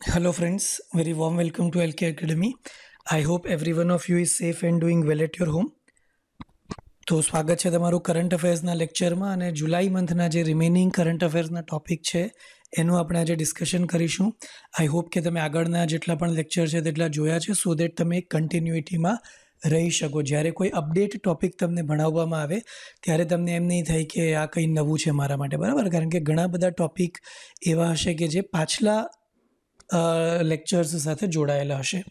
Hello, friends. Very warm welcome to LK Academy. I hope every one of you is safe and doing well at your home. તો સ્વાગત છે તમારું current અફેર્સના લેક્ચરમાં અને જુલાઈ મંથના જે remaining current અફેર્સના topic છે એનું આપણે આજે ડિસ્કશન કરીશું આઈ હોપ કે તમે આગળના જેટલા પણ લેક્ચર છે તેટલા જોયા છે સો દેટ તમે કન્ટિન્યુઇટીમાં રહી શકો જ્યારે કોઈ અપડેટ ટોપિક તમને ભણાવવામાં આવે ત્યારે તમને એમ નહીં થાય કે આ કંઈ નવું છે મારા માટે બરાબર કારણ કે ઘણા બધા ટોપિક એવા હશે કે જે પાછલા લેક્ચર્સ સાથે જોડાયેલા હશે.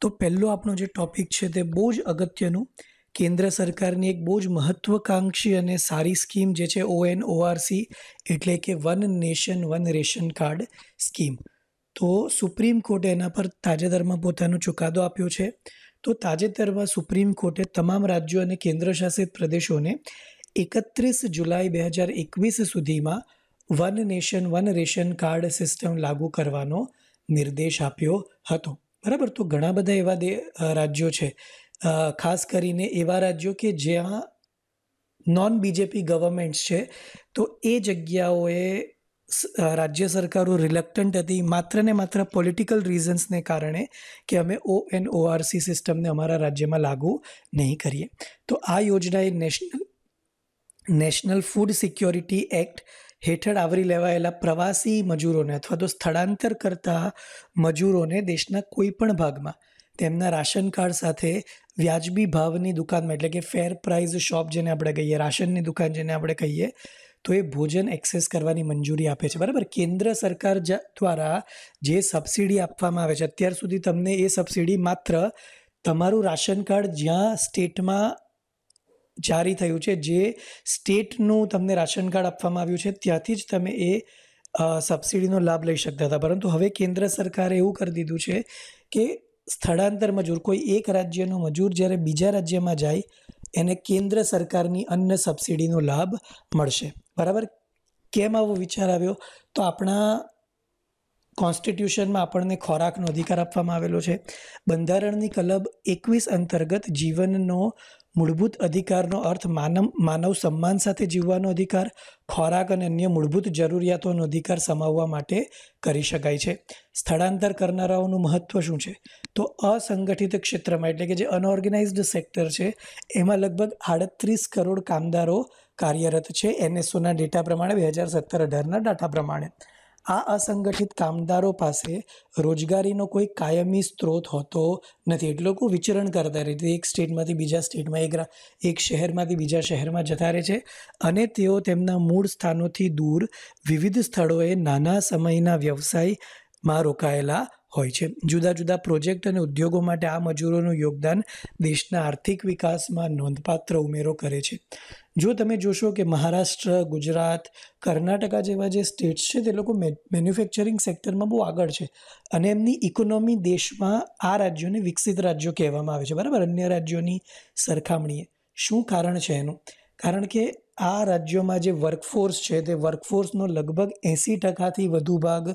તો પહેલો આપણો જે ટોપિક છે તે બહુ જ અગત્યનું. કેન્દ્ર સરકારની એક બહુ જ મહત્ત્વાકાંક્ષી અને સારી સ્કીમ જે છે ઓએન ઓઆરસી એટલે કે one nation one ration card scheme તો સુપ્રીમ કોર્ટે એના પર તાજેતરમાં પોતાનો ચુકાદો આપ્યો છે. તો તાજેતરમાં સુપ્રીમ કોર્ટે તમામ રાજ્યો અને કેન્દ્રશાસિત પ્રદેશોને એકત્રીસ જુલાઈ બે હજાર એકવીસ સુધીમાં one nation one ration card system લાગુ કરવાનો નિર્દેશ આપ્યો હતો. બરાબર? તો ઘણા બધા એવા દે રાજ્યો છે. ખાસ કરીને એવા રાજ્યો કે જ્યાં નોન બીજેપી ગવર્મેન્ટ્સ છે, તો એ જગ્યાઓએ રાજ્ય સરકારો રિલક્ટન્ટ હતી. માત્ર ને માત્ર પોલિટિકલ રીઝન્સને કારણે કે અમે ઓ એન ઓઆરસી સિસ્ટમને અમારા રાજ્યમાં લાગુ નહીં કરીએ. તો આ યોજના એ national national food security act હેઠળ આવરી લેવાયેલા પ્રવાસી મજૂરોને અથવા તો સ્થળાંતર કરતા મજૂરોને દેશના કોઈ પણ ભાગમાં તેમના રાશન કાર્ડ સાથે વ્યાજબી ભાવની દુકાનમાં, એટલે કે ફેર પ્રાઇઝ શોપ જેને આપણે કહીએ, રાશનની દુકાન જેને આપણે કહીએ, તો એ ભોજન એક્સેસ કરવાની મંજૂરી આપે છે. બરાબર? કેન્દ્ર સરકાર દ્વારા જે સબસિડી આપવામાં આવે છે, અત્યાર સુધી તમને એ સબસિડી માત્ર તમારું રાશન કાર્ડ જ્યાં સ્ટેટમાં જારી થયું છે. જે સ્ટેટનું તમને રાશન કાર્ડ આપવામાં આવ્યું છે, ત્યાંથી જ તમે એ સબસિડીનો લાભ લઈ શકતા હતા. પરંતુ હવે કેન્દ્ર સરકારે એવું કરી દીધું છે કે સ્થળાંતર મજૂર, કોઈ એક રાજ્યનો મજૂર જ્યારે બીજા રાજ્યમાં જાય, એને કેન્દ્ર સરકારની અન્ન સબસિડીનો લાભ મળશે. બરાબર? કેમ આવો વિચાર આવ્યો? તો આપણા કોન્સ્ટિટ્યુશનમાં આપણને ખોરાકનો અધિકાર આપવામાં આવેલો છે. બંધારણની કલબ એકવીસ અંતર્ગત જીવનનો મૂળભૂત અધિકારનો અર્થ માનવ માનવ સન્માન સાથે જીવવાનો અધિકાર, ખોરાક અને અન્ય મૂળભૂત જરૂરિયાતોનો અધિકાર સમાવવા માટે કરી શકાય છે. સ્થળાંતર કરનારાઓનું મહત્ત્વ શું છે? તો અસંગઠિત ક્ષેત્રમાં, એટલે કે જે અનઓર્ગેનાઇઝડ સેક્ટર છે, એમાં લગભગ આડત્રીસ કરોડ કામદારો કાર્યરત છે એનએસઓના ડેટા પ્રમાણે, બે હજાર સત્તર અઢારના ડાટા પ્રમાણે. આ અસંગઠિત કામદારો પાસે રોજગારીનો કોઈ કાયમી સ્ત્રોત હોતો નથી. એટલે લોકો વિચરણ કરતા રહે એક સ્ટેટમાંથી બીજા સ્ટેટમાં, એક એક શહેરમાંથી બીજા શહેરમાં જતા રહે છે અને તેઓ તેમના મૂળ સ્થાનોથી દૂર વિવિધ સ્થળોએ નાના સમયના વ્યવસાયમાં રોકાયેલા હોય છે. જુદા જુદા પ્રોજેક્ટ અને ઉદ્યોગો માટે આ મજૂરોનું યોગદાન દેશના આર્થિક વિકાસમાં નોંધપાત્ર ઉમેરો કરે છે. જો તમે જોશો કે મહારાષ્ટ્ર, ગુજરાત, કર્ણાટકા જેવા જે સ્ટેટ્સ છે, તે લોકો મેન્યુફેક્ચરિંગ સેક્ટરમાં બહુ આગળ છે. અને એમની ઇકોનોમી દેશમાં આ રાજ્યોને વિકસિત રાજ્યો કહેવામાં આવે છે. બરાબર? અન્ય રાજ્યોની સરખામણીએ. શું કારણ છે એનું? કારણ કે આ રાજ્યોમાં જે વર્કફોર્સ છે, તે વર્કફોર્સનો લગભગ એંસી ટકાથી વધુ ભાગ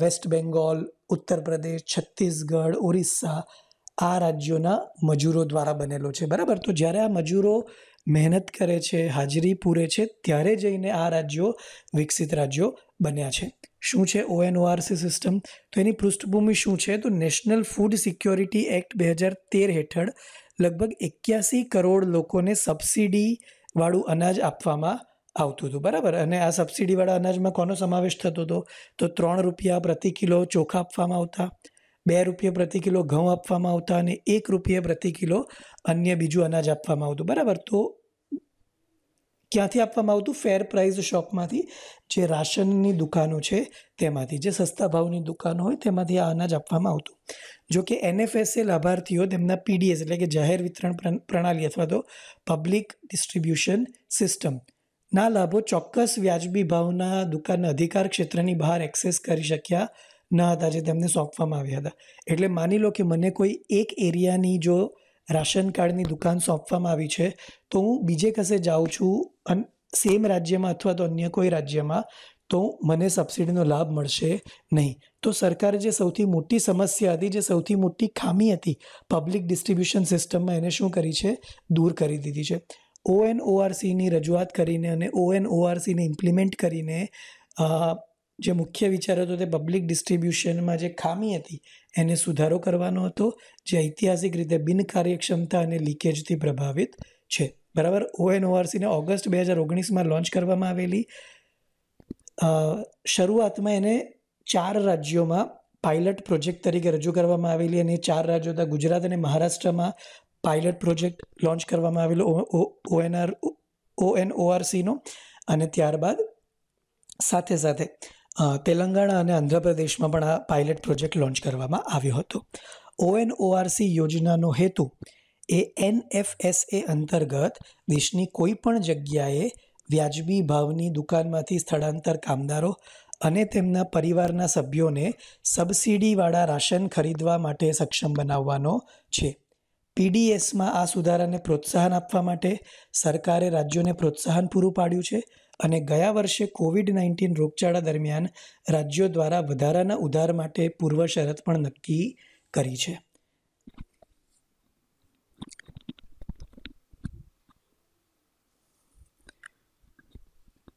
વેસ્ટ બેંગોલ ઉત્તર પ્રદેશ, છત્તીસગઢ, ઓરિસ્સા આ રાજ્યોના મજૂરો દ્વારા બનેલો છે. બરાબર? તો જ્યારે આ મજૂરો મહેનત કરે છે, હાજરી પૂરે છે, ત્યારે જઈને આ રાજ્યો, વિકસિત રાજ્યો બન્યા છે. શું છે ઓએનઓઆરસી સિસ્ટમ તો એની પૃષ્ઠભૂમિ શું છે? તો નેશનલ ફૂડ સિક્યોરિટી એક્ટ બે હજાર તેર હેઠળ લગભગ એક્યાસી કરોડ લોકોને સબસિડીવાળું અનાજ આપવામાં આવતું હતું. બરાબર? અને આ સબસિડીવાળા અનાજમાં કોનો સમાવેશ થતો હતો? તો ત્રણ રૂપિયા પ્રતિ કિલો ચોખા આપવામાં આવતા. બે રૂપિયા પ્રતિ કિલો ઘઉં આપવામાં આવતા અને એક રૂપિયા પ્રતિ કિલો અન્ય બીજું અનાજ આપવામાં આવતું. બરાબર? તો ક્યાંથી આપવામાં આવતું? ફેર પ્રાઇઝ શોપમાંથી જે રાશનની દુકાનો છે તેમાંથી, જે સસ્તા ભાવની દુકાનો હોય તેમાંથી આ અનાજ આપવામાં આવતું. જો કે એનએફએસએ લાભાર્થીઓ તેમના પીડીએસ એટલે કે જાહેર વિતરણ પ્રણાલી અથવા તો પબ્લિક ડિસ્ટ્રીબ્યુશન સિસ્ટમ ના લાભો ચોક્કસ વ્યાજબી ભાવના દુકાનના અધિકાર ક્ષેત્રની બહાર એક્સેસ કરી શક્યા ન હતા જે તેમને સોંપવામાં આવ્યા હતા. એટલે માની લો કે મને કોઈ એક એરિયાની જો રાશન કાર્ડની દુકાન સોંપવામાં આવી છે, તો હું બીજે કશે જાઉં છું અન સેમ રાજ્યમાં અથવા તો અન્ય કોઈ રાજ્યમાં, તો મને સબસિડીનો લાભ મળશે નહીં. તો સરકારે જે સૌથી મોટી સમસ્યા હતી, જે સૌથી મોટી ખામી હતી પબ્લિક ડિસ્ટ્રીબ્યુશન સિસ્ટમમાં એને શું કરી છે? દૂર કરી દીધી છે. ઓએન ઓઆરસીની રજૂઆત કરીને અને ઓએન ઓઆરસીને ઇમ્પ્લિમેન્ટ કરીને જે મુખ્ય વિચાર હતો તે પબ્લિક ડિસ્ટ્રીબ્યુશનમાં જે ખામી હતી, એને સુધારો કરવાનો હતો, જે ઐતિહાસિક રીતે બિનકાર્યક્ષમતા અને લીકેજથી પ્રભાવિત છે. બરાબર? ઓએનઓઆરસીને ઓગસ્ટ બે હજાર ઓગણીસમાં લોન્ચ કરવામાં આવેલી શરૂઆતમાં એને ચાર રાજ્યોમાં પાયલટ પ્રોજેક્ટ તરીકે રજૂ કરવામાં આવેલી અને ચાર રાજ્યો હતા, ગુજરાત અને મહારાષ્ટ્રમાં પાયલટ પ્રોજેક્ટ લોન્ચ કરવામાં આવેલો ઓએનઆર ઓએનઓઆરસીનો અને ત્યારબાદ સાથે સાથે તેલંગાણા અને આંધ્રપ્રદેશમાં પણ આ પાયલટ પ્રોજેક્ટ લોન્ચ કરવામાં આવ્યો હતો. ઓએનઓઆરસી યોજનાનો હેતુ એ એનએફએસએ અંતર્ગત દેશની કોઈ પણ જગ્યાએ વ્યાજબી ભાવની દુકાનમાંથી સ્થળાંતર કામદારો અને તેમના પરિવારના સભ્યોને સબસિડીવાળા રાશન ખરીદવા માટે સક્ષમ બનાવવાનો છે. પીડીએસમાં આ સુધારાને પ્રોત્સાહન આપવા માટે સરકારે રાજ્યોને પ્રોત્સાહન પૂરું પાડ્યું છે. અને ગયા વર્ષે કોવિડ નાઇન્ટીન રોગચાળા દરમિયાન રાજ્યો દ્વારા વધારાના ઉધાર માટે પૂર્વ શરત પણ નક્કી કરી છે.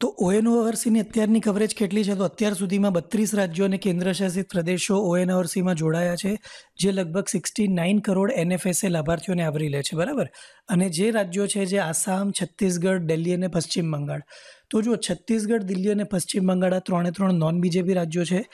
તો ઓએનઓઆરસીની અત્યારની કવરેજ કેટલી છે? તો અત્યાર સુધીમાં બત્રીસ રાજ્યો અને કેન્દ્રશાસિત પ્રદેશો ઓએનઓઆરસીમાં જોડાયા છે, જે લગભગ સિક્સટી નાઇન કરોડ એનએફએસએ લાભાર્થીઓને આવરી લે છે, બરાબર? અને જે રાજ્યો છે જે આસામ, છત્તીસગઢ, દિલ્હી અને પશ્ચિમ બંગાળ. તો જુઓ, છત્તીસગઢ, દિલ્હી અને પશ્ચિમ બંગાળ આ ત્રણે ત્રણ નોન બીજેપી રાજ્યો છે.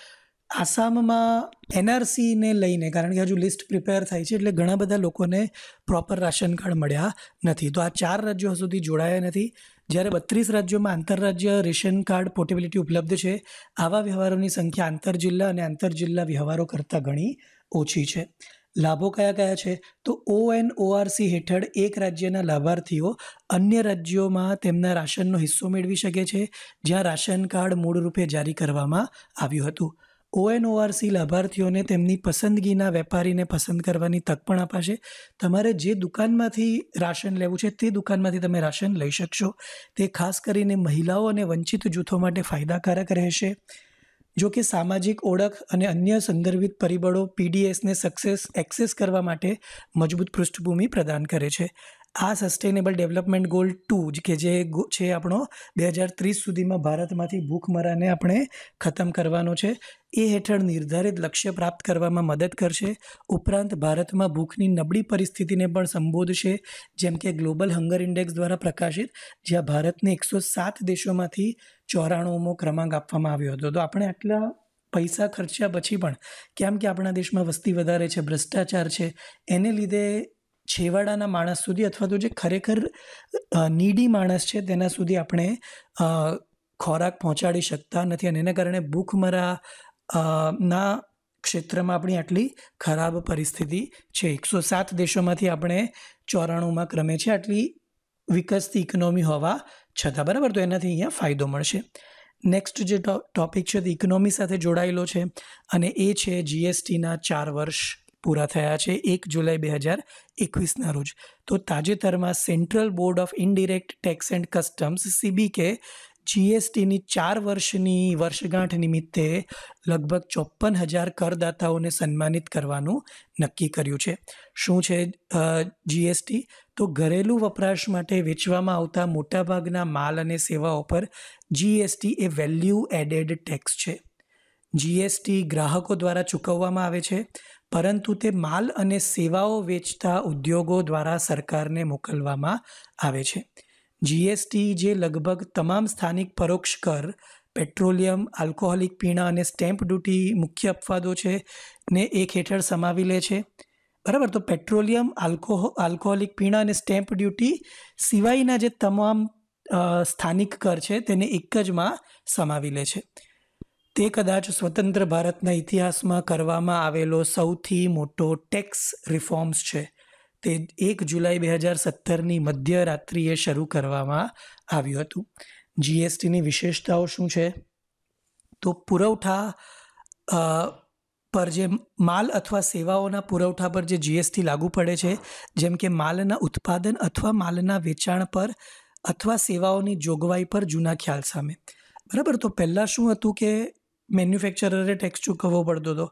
આસામમાં એનઆરસીને લઈને, કારણ કે હજુ લિસ્ટ પ્રિપેર થાય છે, એટલે ઘણા બધા લોકોને પ્રોપર રાશન કાર્ડ મળ્યા નથી. તો આ ચાર રાજ્યો સુધી જોડાયા નથી. જ્યારે બત્રીસ રાજ્યોમાં આંતરરાજ્ય રેશન કાર્ડ પોર્ટેબિલિટી ઉપલબ્ધ છે, આવા વ્યવહારોની સંખ્યા આંતરજિલ્લા અને આંતરજિલ્લા વ્યવહારો કરતાં ઘણી ઓછી છે. લાભો કયા કયા છે? તો ઓ એન ઓઆરસી હેઠળ એક રાજ્યના લાભાર્થીઓ અન્ય રાજ્યોમાં તેમના રાશનનો હિસ્સો મેળવી શકે છે, જ્યાં રાશન કાર્ડ મૂળરૂપે જારી કરવામાં આવ્યું હતું. ઓએનઓઆરસી લાભાર્થીઓને તેમની પસંદગીના વેપારીને પસંદ કરવાની તક પણ અપાશે. તમારે જે દુકાનમાંથી રાશન લેવું છે તે દુકાનમાંથી તમે રાશન લઈ શકશો. તે ખાસ કરીને મહિલાઓ અને વંચિત જૂથો માટે ફાયદાકારક રહેશે. જો કે સામાજિક ઓળખ અને અન્ય સંદર્ભિત પરિબળો પીડીએસને સક્સેસ એક્સેસ કરવા માટે મજબૂત પૃષ્ઠભૂમિ પ્રદાન કરે છે. આ સસ્ટેનેબલ ડેવલપમેન્ટ ગોલ ટુ કે જે છે આપણો બે હજાર ત્રીસ સુધીમાં ભારતમાંથી ભૂખમરાને આપણે ખતમ કરવાનો છે. એ હેઠળ નિર્ધારિત લક્ષ્ય પ્રાપ્ત કરવામાં મદદ કરશે. ઉપરાંત ભારતમાં ભૂખની નબળી પરિસ્થિતિને પણ સંબોધશે, જેમ કે ગ્લોબલ હંગર ઇન્ડેક્સ દ્વારા પ્રકાશિત, જ્યાં ભારતને એકસો સાત દેશોમાંથી ચોરાણુંમો ક્રમાંક આપવામાં આવ્યો હતો. તો આપણે આટલા પૈસા ખર્ચ્યા પછી પણ, કેમ કે આપણા દેશમાં વસ્તી વધારે છે, ભ્રષ્ટાચાર છે, એને લીધે છેવાડાના માણસ સુધી અથવા તો જે ખરેખર નીડી માણસ છે તેના સુધી આપણે ખોરાક પહોંચાડી શકતા નથી અને એના કારણે ભૂખમરા ના ક્ષેત્રમાં આપણી આટલી ખરાબ પરિસ્થિતિ છે. એકસો સાત દેશોમાંથી આપણે ચોરાણુંમાં ક્રમે છે. આટલી વિકસતી ઇકોનોમી હોવા છતાં, બરાબર? તો એનાથી અહીંયા ફાયદો મળશે. નેક્સ્ટ જે ટોપિક છે તે ઇકોનોમી સાથે જોડાયેલો છે અને એ છે જીએસટીના ચાર વર્ષ પૂરા થયા છે એક જુલાઈ બે હજાર એકવીસના રોજ. તો તાજેતરમાં central board of indirect tax and customs, CBIC, જીએસટીની ચાર વર્ષની વર્ષગાંઠ નિમિત્તે લગભગ ચોપન હજાર કરદાતાઓને સન્માનિત કરવાનું નક્કી કર્યું છે. શું છે જીએસટી? તો ઘરેલું વપરાશ માટે વેચવામાં આવતા મોટાભાગના માલ અને સેવાઓ પર જીએસટી એ વેલ્યુ એડેડ ટેક્સ છે. જીએસટી ગ્રાહકો દ્વારા ચૂકવવામાં આવે છે. પરંતુ તે માલ અને સેવાઓ વેચતા ઉદ્યોગો દ્વારા સરકારને મોકલવામાં આવે છે. જીએસટી જે લગભગ તમામ સ્થાનિક પરોક્ષ કર, પેટ્રોલિયમ, આલ્કોહોલિક પીણા અને સ્ટેમ્પ ડ્યુટી મુખ્ય અપવાદો છે ને એક હેઠળ સમાવી લે છે. બરાબર? તો પેટ્રોલિયમ, આલ્કોહો, આલ્કોહોલિક પીણા અને સ્ટેમ્પ ડ્યુટી સિવાયના જે તમામ સ્થાનિક કર છે તેને એક જમાં સમાવી લે છે. તે કદાચ સ્વતંત્ર ભારતના ઇતિહાસમાં કરવામાં આવેલો સૌથી મોટો ટેક્સ રિફોર્મ્સ છે. તે એક જુલાઈ બે હજાર સત્તરની મધ્યરાત્રિએ શરૂ કરવામાં આવ્યું હતું. જીએસટીની વિશેષતાઓ શું છે? તો પુરવઠા પર જે માલ અથવા સેવાઓના પુરવઠા પર જે જીએસટી લાગુ પડે છે, જેમ કે માલના ઉત્પાદન અથવા માલના વેચાણ પર અથવા સેવાઓની જોગવાઈ પર જૂના ખ્યાલ સામે. બરાબર? તો પહેલાં શું હતું કે મેન્યુફેક્ચરરે ટેક્સ ચૂકવવો પડતો હતો.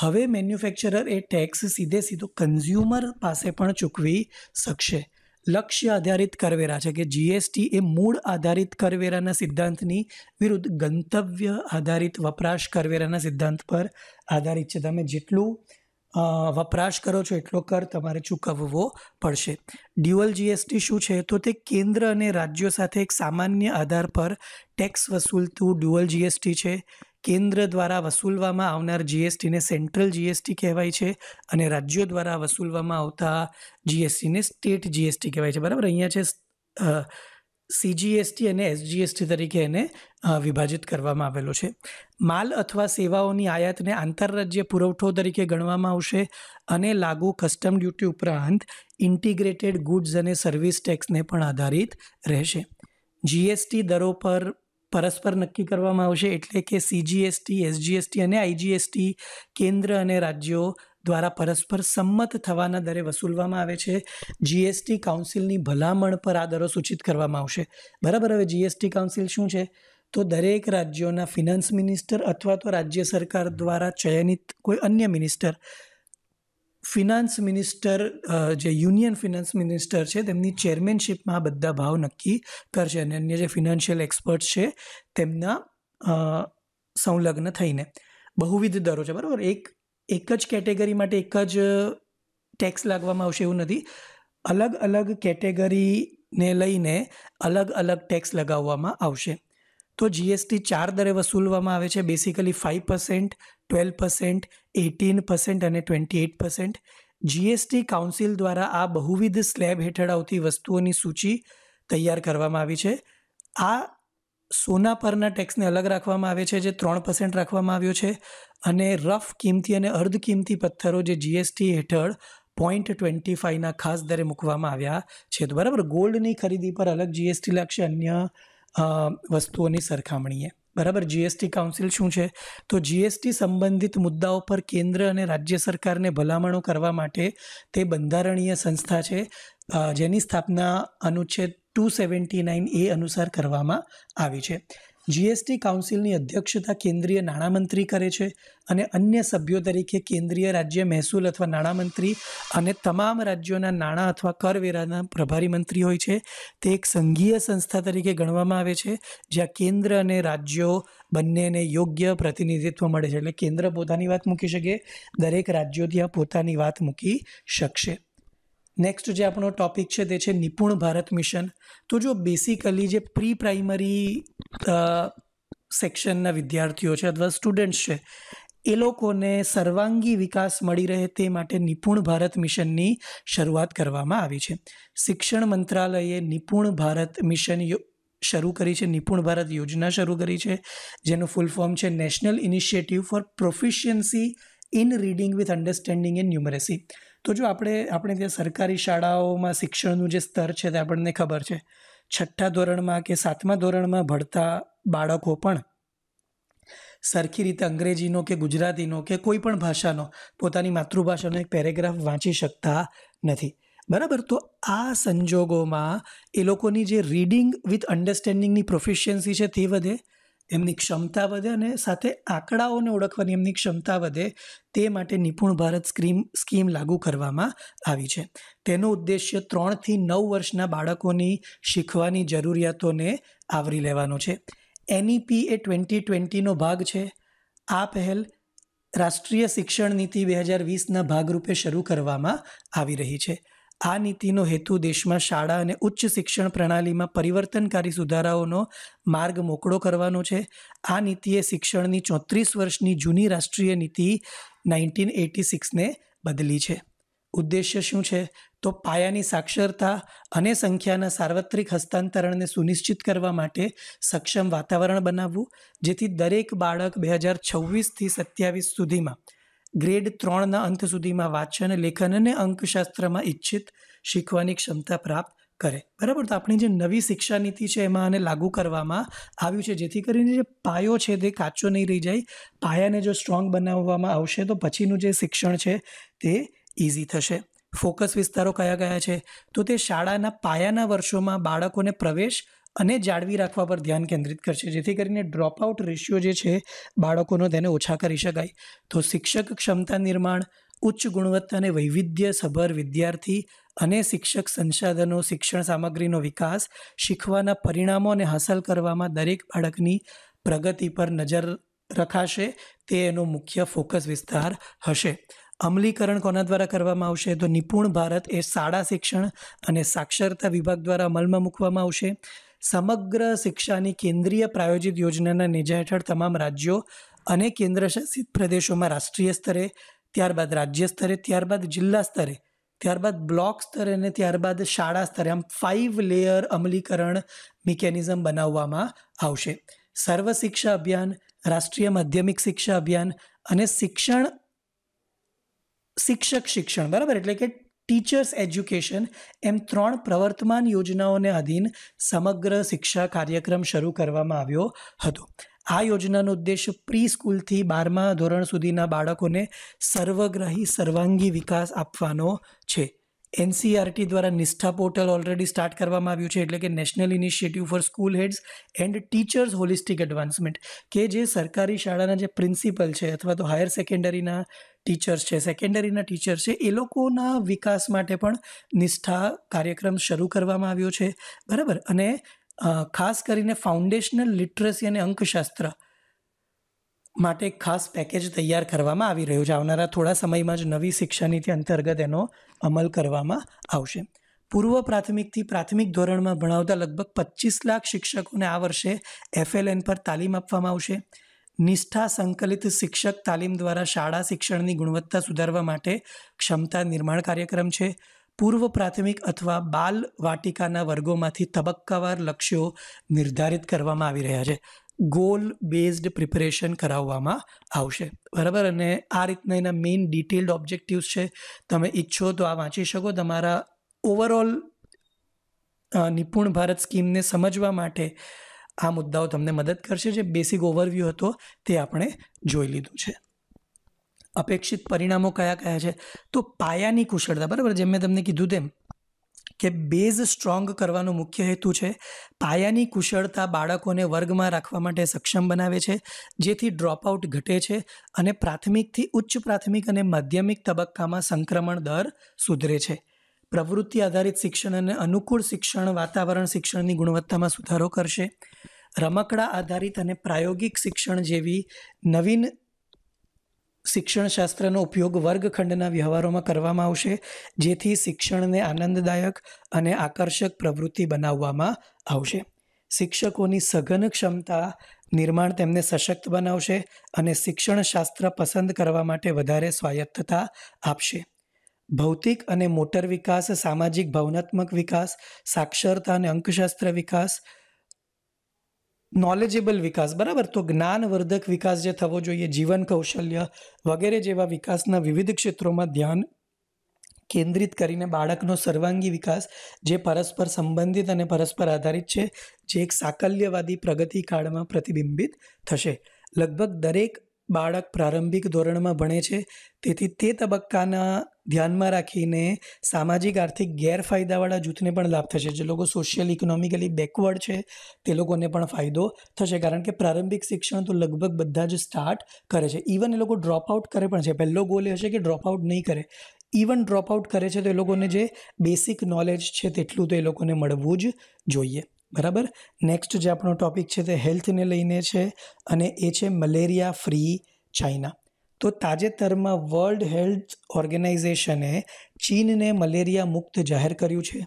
હવે મેન્યુફેક્ચરર એ ટેક્સ સીધે સીધો કન્ઝ્યુમર પાસે પણ ચૂકવી શકશે. લક્ષ્ય આધારિત કરવેરા છે કે જીએસટી એ મૂળ આધારિત કરવેરાના સિદ્ધાંતની વિરુદ્ધ ગંતવ્ય આધારિત વપરાશ કરવેરાના સિદ્ધાંત પર આધારિત છે. તમે જેટલું વપરાશ કરો છો એટલો કર તમારે ચૂકવવો પડશે. ડ્યુઅલ જીએસટી શું છે? તો તે કેન્દ્ર અને રાજ્યો સાથે એક સામાન્ય આધાર પર ટેક્સ વસૂલતું ડ્યુઅલ જીએસટી છે. કેન્દ્ર દ્વારા વસૂલવામાં આવનાર જીએસટીને સેન્ટ્રલ જીએસટી કહેવાય છે અને રાજ્યો દ્વારા વસૂલવામાં આવતા જીએસટીને સ્ટેટ જીએસટી કહેવાય છે. બરાબર? અહીંયા છે સીજીએસટી અને એસજીએસટી તરીકે એને વિભાજિત કરવામાં આવેલો છે. માલ અથવા સેવાઓની આયાતને આંતરરાજ્ય પુરવઠો તરીકે ગણવામાં આવશે અને લાગુ કસ્ટમ ડ્યુટી ઉપરાંત ઇન્ટિગ્રેટેડ ગુડ્સ અને સર્વિસ ટેક્સને પણ આધારિત રહેશે. જીએસટી દરો પર પરસ્પર નક્કી કરવામાં આવશે એટલે કે સીજીએસટી એસજીએસટી અને આઈજીએસટી કેન્દ્ર અને રાજ્યો દ્વારા પરસ્પર સંમત થવાના દરે વસૂલવામાં આવે છે. જીએસટી કાઉન્સિલની ભલામણ પર આ દરો સૂચિત કરવામાં આવશે. બરાબર, હવે જીએસટી કાઉન્સિલ શું છે? તો દરેક રાજ્યોના ફિનાન્સ મિનિસ્ટર અથવા તો રાજ્ય સરકાર દ્વારા ચયનિત કોઈ અન્ય મિનિસ્ટર ફિનાન્સ મિનિસ્ટર જે યુનિયન ફિનાન્સ મિનિસ્ટર છે, તેમની ચેરમેનશીપમાં આ બધા ભાવ નક્કી કરશે અને અન્ય જે ફિનાન્શિયલ એક્સપર્ટ છે, તેમના સંલગ્ન થઈને. બહુવિધ દરો છે, બરાબર? એક એક જ કેટેગરી માટે એક જ ટેક્સ લાગવામાં આવશે એવું નથી. અલગ અલગ કેટેગરીને લઈને અલગ અલગ ટેક્સ લગાવવામાં આવશે. તો જીએસટી ચાર દરે વસૂલવામાં આવે છે, basically five percent twelve percent eighteen percent અને twenty eight percent GST council દ્વારા આ બહુવિધ સ્લેબ હેઠળ આવતી વસ્તુઓની સૂચિ તૈયાર કરવામાં આવી છે. આ સોના પરના ટેક્સને અલગ રાખવામાં આવે છે, જે ત્રણ પર્સેન્ટ રાખવામાં આવ્યો છે. અને રફ કિંમતી અને અર્ધ કિંમતી પથ્થરો જે જીએસટી હેઠળ પોઈન્ટ ટ્વેન્ટી ફાઇવના ખાસ દરે મૂકવામાં આવ્યા છે. તો બરાબર ગોલ્ડની ખરીદી પર અલગ જીએસટી લાગશે અન્ય વસ્તુઓની સરખામણીએ. બરાબર જીએસટી કાઉન્સિલ શું છે? તો જીએસટી સંબંધિત મુદ્દાઓ પર કેન્દ્ર અને રાજ્ય સરકારને ભલામણો કરવા માટે તે બંધારણીય સંસ્થા છે. જેની સ્થાપના અનુચ્છેદ ટુ સેવન્ટી નાઇન એ અનુસાર કરવામાં આવી છે. જીએસટી કાઉન્સિલની અધ્યક્ષતા કેન્દ્રીય નાણામંત્રી કરે છે અને અન્ય સભ્યો તરીકે કેન્દ્રીય રાજ્ય મહેસૂલ અથવા નાણામંત્રી અને તમામ રાજ્યોના નાણાં અથવા કરવેરાના પ્રભારી મંત્રી હોય છે. તે એક સંઘીય સંસ્થા તરીકે ગણવામાં આવે છે, જ્યાં કેન્દ્ર અને રાજ્યો બંનેને યોગ્ય પ્રતિનિધિત્વ મળે છે. એટલે કેન્દ્ર પોતાની વાત મૂકી શકે, દરેક રાજ્યો ત્યાં પોતાની વાત મૂકી શકશે. નેક્સ્ટ જે આપણો ટોપિક છે તે છે નિપુણ ભારત મિશન તો જો બેસિકલી જે પ્રી પ્રાઇમરી સેક્શનના વિદ્યાર્થીઓ છે અથવા સ્ટુડન્ટ્સ છે, એ લોકોને સર્વાંગી વિકાસ મળી રહે તે માટે નિપુણ ભારત મિશનની શરૂઆત કરવામાં આવી છે. શિક્ષણ મંત્રાલયે નિપુણ ભારત મિશન શરૂ કરી છે, નિપુણ ભારત યોજના શરૂ કરી છે, જેનું ફૂલ ફોર્મ છે national initiative for proficiency in reading with understanding and numeracy તો જો આપણે આપણે ત્યાં સરકારી શાળાઓમાં શિક્ષણનું જે સ્તર છે તે આપણને ખબર છે છઠ્ઠા ધોરણમાં કે સાતમા ધોરણમાં ભણતા બાળકો પણ સરખી રીતે અંગ્રેજીનો કે ગુજરાતીનો કે કોઈ પણ ભાષાનો પોતાની માતૃભાષાનો એક પેરેગ્રાફ વાંચી શકતા નથી. બરાબર? તો આ સંજોગોમાં એ લોકોની જે રીડિંગ વિથ અન્ડરસ્ટેન્ડિંગની પ્રોફિશિયન્સી છે તે વધે. એમની ક્ષમતા વધે અને સાથે આંકડાઓને ઓળખવાની એમની ક્ષમતા વધે તે માટે નિપુણ ભારત સ્કીમ સ્કીમ લાગુ કરવામાં આવી છે. તેનો ઉદ્દેશ્ય ત્રણથી નવ વર્ષના બાળકોની શીખવાની જરૂરિયાતોને આવરી લેવાનો છે. એનઈપી એ ટ્વેન્ટી ટ્વેન્ટીનો ભાગ છે. આ પહેલ રાષ્ટ્રીય શિક્ષણ નીતિ બે હજાર વીસના ભાગરૂપે શરૂ કરવામાં આવી રહી છે. આ નીતિનો હેતુ દેશમાં શાળા અને ઉચ્ચ શિક્ષણ પ્રણાલીમાં પરિવર્તનકારી સુધારાઓનો માર્ગ મોકળો કરવાનો છે. આ નીતિએ શિક્ષણની ચોત્રીસ વર્ષની જૂની રાષ્ટ્રીય નીતિ નાઇન્ટીન એટી સિક્સને બદલી છે. ઉદ્દેશ્ય શું છે? તો પાયાની સાક્ષરતા અને સંખ્યાના સાર્વત્રિક હસ્તાંતરણને સુનિશ્ચિત કરવા માટે સક્ષમ વાતાવરણ બનાવવું, જેથી દરેક બાળક બે હજાર છવ્વીસથી સત્યાવીસ સુધીમાં ગ્રેડ ત્રણના અંત સુધીમાં વાંચન, લેખન અને અંકશાસ્ત્રમાં ઈચ્છિત શીખવાની ક્ષમતા પ્રાપ્ત કરે. બરાબર? તો આપણી જે નવી શિક્ષા નીતિ છે એમાં આને લાગુ કરવામાં આવ્યું છે, જેથી કરીને જે પાયો છે તે કાચો નહીં રહી જાય. પાયાને જો સ્ટ્રોંગ બનાવવામાં આવશે તો પછીનું જે શિક્ષણ છે તે ઇઝી થશે. ફોકસ વિસ્તારો કયા કયા છે? તો તે શાળાના પાયાના વર્ષોમાં બાળકોને પ્રવેશ અને જાળવી રાખવા પર ધ્યાન કેન્દ્રિત કરશે. જેથી કરીને ડ્રોપઆઉટ રેશિયો જે છે, બાળકોનો તેને ઓછા કરી શકાય. તો શિક્ષક ક્ષમતા નિર્માણ, ઉચ્ચ ગુણવત્તા અને વૈવિધ્યસભર વિદ્યાર્થી અને શિક્ષક સંસાધનો, શિક્ષણ સામગ્રીનો વિકાસ, શીખવાના પરિણામો અને હાંસલ કરવામાં દરેક બાળકની પ્રગતિ પર નજર રખાશે. તે એનો મુખ્ય ફોકસ વિસ્તાર હશે. અમલીકરણ કોના દ્વારા કરવામાં આવશે? તો નિપુણ ભારત એ શાળા શિક્ષણ અને સાક્ષરતા વિભાગ દ્વારા અમલમાં મૂકવામાં આવશે. સમગ્ર શિક્ષાની કેન્દ્રીય પ્રાયોજિત યોજનાના નેજા હેઠળ તમામ રાજ્યો અને કેન્દ્રશાસિત પ્રદેશોમાં રાષ્ટ્રીય સ્તરે, ત્યારબાદ રાજ્ય સ્તરે, ત્યારબાદ જિલ્લા સ્તરે, ત્યારબાદ બ્લોક સ્તરે અને ત્યારબાદ શાળા સ્તરે આમ ફાઇવ લેયર અમલીકરણ મિકેનિઝમ બનાવવામાં આવશે. સર્વ શિક્ષા અભિયાન, રાષ્ટ્રીય માધ્યમિક શિક્ષા અભિયાન અને શિક્ષણ, શિક્ષક શિક્ષણ, બરાબર? એટલે કે ટીચર્સ એજ્યુકેશન એમ ત્રણ પ્રવર્તમાન યોજનાઓને અધીન સમગ્ર શિક્ષા કાર્યક્રમ શરૂ કરવામાં આવ્યો હતો. આ યોજનાનો ઉદ્દેશ પ્રી સ્કૂલથી બારમા ધોરણ સુધીના બાળકોને સર્વગ્રાહી, સર્વાંગી વિકાસ આપવાનો છે. એનસીઆરટી દ્વારા નિષ્ઠા પોર્ટલ ઓલરેડી સ્ટાર્ટ કરવામાં આવ્યું છે, એટલે કે national initiative for school heads and teachers holistic advancement કે જે સરકારી શાળાના જે પ્રિન્સિપલ છે અથવા તો હાયર સેકન્ડરીના ટીચર્સ છે સેકન્ડરીના ટીચર્સ છે, એ લોકોના વિકાસ માટે પણ નિષ્ઠા કાર્યક્રમ શરૂ કરવામાં આવ્યો છે. બરાબર? અને ખાસ કરીને ફાઉન્ડેશનલ લિટરસી અને અંકશાસ્ત્ર માટે ખાસ પેકેજ તૈયાર કરવામાં આવી રહ્યું છે. આવનારા થોડા સમયમાં જ નવી શિક્ષા નીતિ અંતર્ગત એનો અમલ કરવામાં આવશે. પૂર્વ પ્રાથમિકથી પ્રાથમિક ધોરણમાં ભણાવતા લગભગ પચીસ લાખ શિક્ષકોને આ વર્ષે એફએલએન પર તાલીમ આપવામાં આવશે. નિષ્ઠા સંકલિત શિક્ષક તાલીમ દ્વારા શાળા શિક્ષણની ગુણવત્તા સુધારવા માટે ક્ષમતા નિર્માણ કાર્યક્રમ છે. પૂર્વ પ્રાથમિક અથવા બાલ વાટિકાના વર્ગોમાંથી તબક્કાવાર લક્ષ્યો નિર્ધારિત કરવામાં આવી રહ્યા છે. ગોલ બેઝડ પ્રિપેરેશન કરાવવામાં આવશે. બરાબર? અને આ રીતના એના મેઇન ડિટેલ્ડ ઓબ્જેક્ટિવ્સ છે. તમે ઈચ્છો તો આ વાંચી શકો. તમારા ઓવરઓલ નિપુણ ભારત સ્કીમને સમજવા માટે આ મુદ્દાઓ તમને મદદ કરશે. જે બેસિક ઓવરવ્યૂ હતો તે આપણે જોઈ લીધું છે. અપેક્ષિત પરિણામો કયા કયા છે? તો પાયાની કુશળતા. બરાબર? જેમ મેં તમને કીધું તેમ કે બેઝ સ્ટ્રોંગ કરવાનો મુખ્ય હેતુ છે પાયાની કુશળતા બાળકોને વર્ગમાં રાખવા માટે સક્ષમ બનાવે છે, જેથી ડ્રોપઆઉટ ઘટે છે અને પ્રાથમિકથી ઉચ્ચ પ્રાથમિક અને માધ્યમિક તબક્કામાં સંક્રમણ દર સુધરે છે. પ્રવૃત્તિ આધારિત શિક્ષણ અને અનુકૂળ શિક્ષણ વાતાવરણ શિક્ષણની ગુણવત્તામાં સુધારો કરશે. રમકડા આધારિત અને પ્રાયોગિક શિક્ષણ જેવી નવીન શિક્ષણશાસ્ત્રનો ઉપયોગ વર્ગખંડના વ્યવહારોમાં કરવામાં આવશે, જેથી શિક્ષણને આનંદદાયક અને આકર્ષક પ્રવૃત્તિ બનાવવામાં આવશે. શિક્ષકોની સઘન ક્ષમતા નિર્માણ તેમને સશક્ત બનાવશે અને શિક્ષણશાસ્ત્ર પસંદ કરવા માટે વધારે સ્વાયત્તતા આપશે. ભૌતિક અને મોટર વિકાસ, સામાજિક ભાવનાત્મક વિકાસ, સાક્ષરતા અને અંકશાસ્ત્ર વિકાસ નોલેજેબલ વિકાસ, બરાબર? તો જ્ઞાનવર્ધક વિકાસ જે થવો જોઈએ, જીવન કૌશલ્ય વગેરે જેવા વિકાસના વિવિધ ક્ષેત્રોમાં ધ્યાન કેન્દ્રિત કરીને બાળકનો સર્વાંગી વિકાસ, જે પરસ્પર સંબંધિત અને પરસ્પર આધારિત છે, જે એક સાકલ્યવાદી પ્રગતિ કાળમાં પ્રતિબિંબિત થશે. લગભગ દરેક બાળક પ્રારંભિક ધોરણમાં ભણે છે. તેથી તે તબક્કાના ધ્યાનમાં રાખીને સામાજિક, આર્થિક ગેરફાયદાવાળા જૂથને પણ લાભ થશે. જે લોકો સોશિયલ ઇકોનોમિકલી બેકવર્ડ છે, તે લોકોને પણ ફાયદો થશે. કારણ કે પ્રારંભિક શિક્ષણ તો લગભગ બધા જ સ્ટાર્ટ કરે છે. ઇવન એ લોકો ડ્રોપ આઉટ કરે પણ છે. પહેલો ગોલ એ હશે કે ડ્રોપ આઉટ નહીં કરે. ઇવન ડ્રોપ આઉટ કરે છે તો એ લોકોને જે બેસિક નોલેજ છે તેટલું તો એ લોકોને મળવું જ જોઈએ. બરાબર? નેક્સ્ટ જે આપણો ટોપિક છે તે હેલ્થને લઈને છે અને એ છે મલેરિયા ફ્રી ચાઇના તો તાજેતરમાં વર્લ્ડ હેલ્થ ઓર્ગેનાઇઝેશને ચીનને મલેરિયા મુક્ત જાહેર કર્યું છે.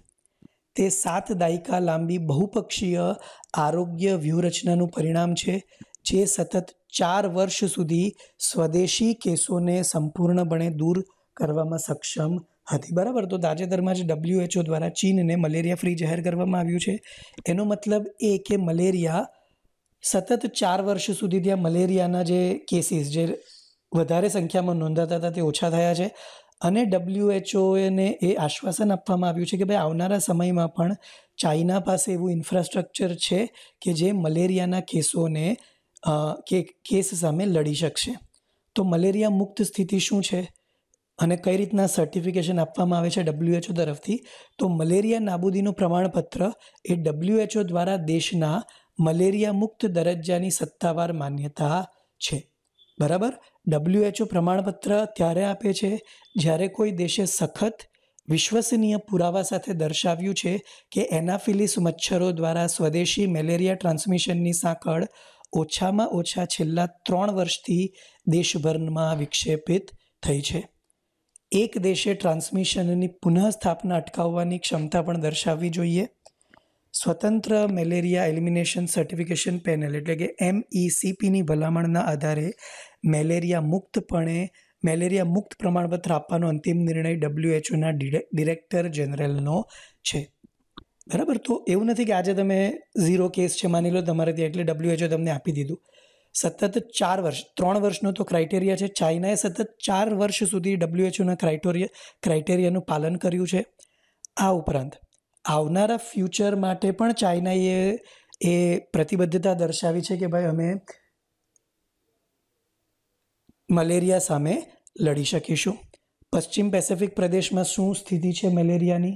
તે સાત દાયકા લાંબી બહુપક્ષીય આરોગ્ય વ્યૂહરચનાનું પરિણામ છે, જે સતત ચાર વર્ષ સુધી સ્વદેશી કેસોને સંપૂર્ણપણે દૂર કરવામાં સક્ષમ હતી બરાબર? તો તાજેતરમાં જ ડબ્લ્યુએચઓ દ્વારા ચીનને મલેરિયા ફ્રી જાહેર કરવામાં આવ્યું છે. એનો મતલબ એ કે મલેરિયા સતત ચાર વર્ષ સુધી ત્યાં મલેરિયાના જે કેસીસ, જે વધારે સંખ્યામાં નોંધાતા હતા, તે ઓછા થયા છે. અને ડબ્લ્યુએચઓને એ આશ્વાસન આપવામાં આવ્યું છે કે ભાઈ, આવનારા સમયમાં પણ ચાઇના પાસે એવું ઇન્ફ્રાસ્ટ્રક્ચર છે કે જે મલેરિયાના કેસોને કે, કેસ સામે લડી શકશે. તો મલેરિયા મુક્ત સ્થિતિ શું છે? અને કઈ રીતના સર્ટિફિકેશન આપવામાં આવે છે ડબ્લ્યુએચઓ તરફથી? તો મલેરિયા નાબૂદીનું પ્રમાણપત્ર એ ડબ્લ્યુએચઓ દ્વારા દેશના મલેરિયા મુક્ત દરજ્જાની સત્તાવાર માન્યતા છે. બરાબર? ડબ્લ્યુએચઓ પ્રમાણપત્ર ત્યારે આપે છે જ્યારે કોઈ દેશે સખત વિશ્વસનીય પુરાવા સાથે દર્શાવ્યું છે કે એનાફિલિસ મચ્છરો દ્વારા સ્વદેશી મેલેરિયા ટ્રાન્સમિશનની સાંકળ ઓછામાં ઓછા છેલ્લા ત્રણ વર્ષથી દેશભરમાં વિક્ષેપિત થઈ છે. એક દેશે ટ્રાન્સમિશનની પુનઃસ્થાપના અટકાવવાની ક્ષમતા પણ દર્શાવવી જોઈએ. સ્વતંત્ર મેલેરિયા એલિમિનેશન સર્ટિફિકેશન પેનલ એટલે કે એમઈસીપીની ભલામણના આધારે મેલેરિયા મુક્તપણે મેલેરિયા મુક્ત પ્રમાણપત્ર આપવાનો અંતિમ નિર્ણય ડબ્લ્યુએચઓના ડિરેક્ટર જનરલનો છે. બરાબર? તો એવું નથી કે આજે તમે ઝીરો કેસ છે, માની લો તમારે ત્યાં એટલે ડબ્લ્યુએચઓ તમને આપી દીધું. સતત ચાર વર્ષ, ત્રણ વર્ષનો તો ક્રાઇટેરિયા છે. ચાઇનાએ સતત ચાર વર્ષ સુધી ડબ્લ્યુએચઓના ક્રાઇટેરિયા ક્રાઇટેરિયાનું પાલન કર્યું છે. આ ઉપરાંત, આવનારા ફ્યુચર માટે પણ ચાઇનાએ એ પ્રતિબદ્ધતા દર્શાવી છે કે ભાઈ અમે મલેરિયા સામે લડી શકીશું. પશ્ચિમ પેસિફિક પ્રદેશમાં શું સ્થિતિ છે મેલેરિયાની?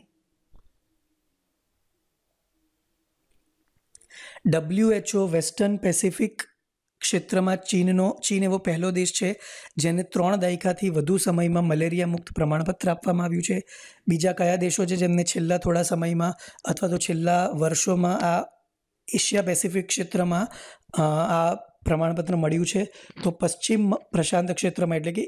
ડબ્લ્યુએચઓ વેસ્ટર્ન પેસિફિક ક્ષેત્રમાં ચીનનો, ચીન એવો પહેલો દેશ છે જેને ત્રણ દાયકાથી વધુ સમયમાં મલેરિયા મુક્ત પ્રમાણપત્ર આપવામાં આવ્યું છે. બીજા કયા દેશો છે જેમને છેલ્લા થોડા સમયમાં અથવા તો છેલ્લા વર્ષોમાં આ એશિયા પેસિફિક ક્ષેત્રમાં આ પ્રમાણપત્ર મળ્યું છે? તો પશ્ચિમ પ્રશાંત ક્ષેત્રમાં એટલે કે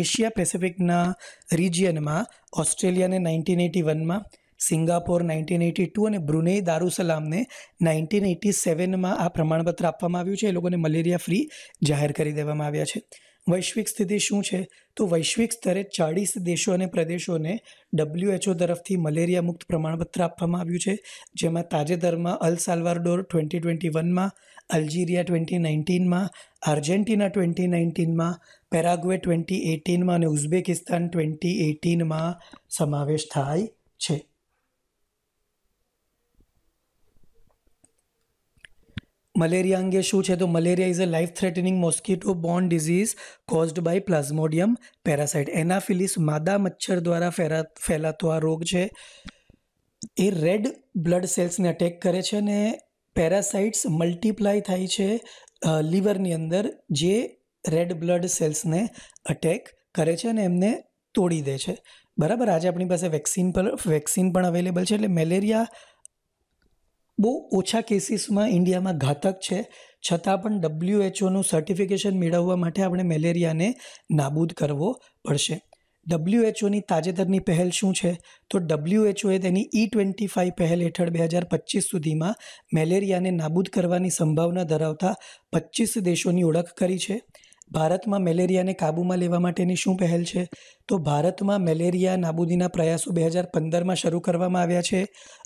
એશિયા પેસિફિકના રિજિયનમાં, ઓસ્ટ્રેલિયાને નાઇન્ટીન એટી વનમાં સિંગાપોર નાઇન્ટીન એટી ટુ અને બ્રુનેઈ દારુસલામને નાઇન્ટીન એટી સેવનમાં આ પ્રમાણપત્ર આપવામાં આવ્યું છે. એ લોકોને મલેરિયા ફ્રી જાહેર કરી દેવામાં આવ્યા છે. વૈશ્વિક સ્થિતિ શું છે? તો વૈશ્વિક સ્તરે ચાળીસ દેશો અને પ્રદેશોને ડબ્લ્યુએચઓ તરફથી મલેરિયા મુક્ત પ્રમાણપત્ર આપવામાં આવ્યું છે. જેમાં તાજેતરમાં અલ સાલ્વારડોર ટ્વેન્ટી ટ્વેન્ટી વનમાં, અલ્જીરિયા ટ્વેન્ટી નાઇન્ટીનમાં, આર્જેન્ટિના ટ્વેન્ટી નાઇન્ટીનમાં, પેરાગ્વે ટ્વેન્ટી એટીનમાં અને ઉઝબેકિસ્તાન ટ્વેન્ટી એટીનમાં સમાવેશ થાય છે. મલેરિયા અંગે શું છે? તો malaria is a life threatening mosquito borne disease caused by plasmodium parasite anopheles માદા મચ્છર દ્વારા ફેરા, ફેલાતો આ રોગ છે. એ રેડ બ્લડ સેલ્સને અટેક કરે છે અને પેરાસાઇટ્સ મલ્ટીપ્લાય થાય છે લીવરની અંદર જે રેડ બ્લડ સેલ્સને અટેક કરે છે અને એમને તોડી દે છે. બરાબર? આજે આપણી પાસે વેક્સિન પર વેક્સિન પણ અવેલેબલ છે. એટલે મેલેરિયા બહુ ઓછા કેસીસમાં ઇન્ડિયામાં ઘાતક છે. છતાં પણ ડબ્લ્યુએચઓનું સર્ટિફિકેશન મેળવવા માટે આપણે મેલેરિયાને નાબૂદ કરવો પડશે. ડબ્લ્યુએચઓની તાજેતરની પહેલ શું છે? તો ડબ્લ્યુએચઓએ તેની ઈ ટ્વેન્ટી ફાઇવ પહેલ હેઠળ બે હજાર પચીસ સુધીમાં મેલેરિયાને નાબૂદ કરવાની સંભાવના ધરાવતા પચીસ દેશોની ઓળખ કરી છે. ભારતમાં મેલેરિયાને કાબૂમાં લેવા માટેની શું પહેલ છે? તો ભારતમાં મેલેરિયા નાબૂદીના પ્રયાસો બે હજાર પંદરમાં શરૂ કરવામાં આવ્યા છે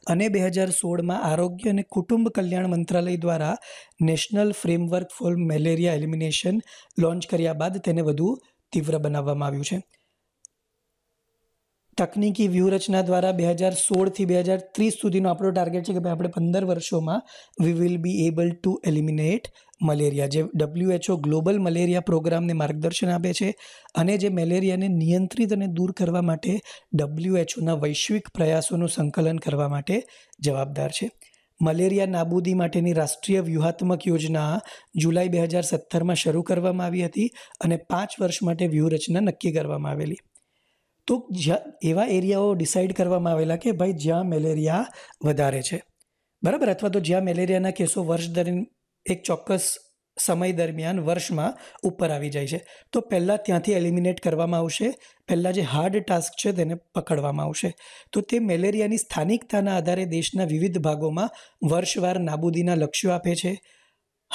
અને બે હજાર સોળમાં આરોગ્ય અને કુટુંબ કલ્યાણ મંત્રાલય દ્વારા national framework for malaria elimination launch કર્યા બાદ તેને વધુ તીવ્ર બનાવવામાં આવ્યું છે. તકનીકી વ્યૂહરચના દ્વારા બે હજાર સોળથી બે હજાર ત્રીસ સુધીનો આપણો ટાર્ગેટ છે કે ભાઈ આપણે પંદર વર્ષોમાં we will be able to eliminate malaria જે ડબ્લ્યુએચઓ ગ્લોબલ મલેરિયા પ્રોગ્રામને માર્ગદર્શન આપે છે અને જે મેલેરિયાને નિયંત્રિત અને દૂર કરવા માટે ડબ્લ્યુએચઓના વૈશ્વિક પ્રયાસોનું સંકલન કરવા માટે જવાબદાર છે. મલેરિયા નાબૂદી માટેની રાષ્ટ્રીય વ્યૂહાત્મક યોજના જુલાઈ બે હજાર સત્તરમાં શરૂ કરવામાં આવી હતી અને પાંચ વર્ષ માટે વ્યૂહરચના નક્કી કરવામાં આવેલી. તો એવા એરિયાઓ ડિસાઇડ કરવામાં આવેલા કે ભાઈ જ્યાં મેલેરિયા વધારે છે. બરાબર? અથવા તો જ્યાં મેલેરિયાના કેસો વર્ષ દરમિયાન, એક ચોક્કસ સમય દરમિયાન વર્ષમાં ઉપર આવી જાય છે. તો પહેલાં ત્યાંથી એલિમિનેટ કરવામાં આવશે. પહેલાં જે હાર્ડ ટાસ્ક છે તેને પકડવામાં આવશે. તો તે મેલેરિયાની સ્થાનિકતાના આધારે દેશના વિવિધ ભાગોમાં વર્ષવાર નાબૂદીના લક્ષ્યો આપે છે.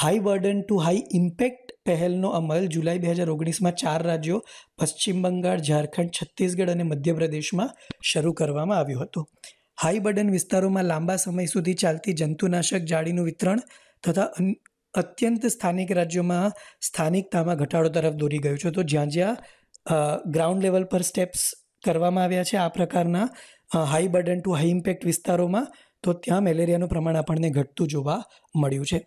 High burden to high impact પહેલનો અમલ જુલાઈ બે હજાર ઓગણીસમાં ચાર રાજ્યો, પશ્ચિમ બંગાળ, ઝારખંડ, છત્તીસગઢ અને મધ્યપ્રદેશમાં શરૂ કરવામાં આવ્યો હતો. હાઈ બર્ડન વિસ્તારોમાં લાંબા સમય સુધી ચાલતી જંતુનાશક જાળીનું વિતરણ તથા અત્યંત સ્થાનિક રાજ્યોમાં સ્થાનિકતામાં ઘટાડો તરફ દોરી ગયું છે. તો જ્યાં જ્યાં ગ્રાઉન્ડ લેવલ પર સ્ટેપ્સ કરવામાં આવ્યા છે આ પ્રકારના high burden to high impact વિસ્તારોમાં, તો ત્યાં મેલેરિયાનું પ્રમાણ આપણને ઘટતું જોવા મળ્યું છે.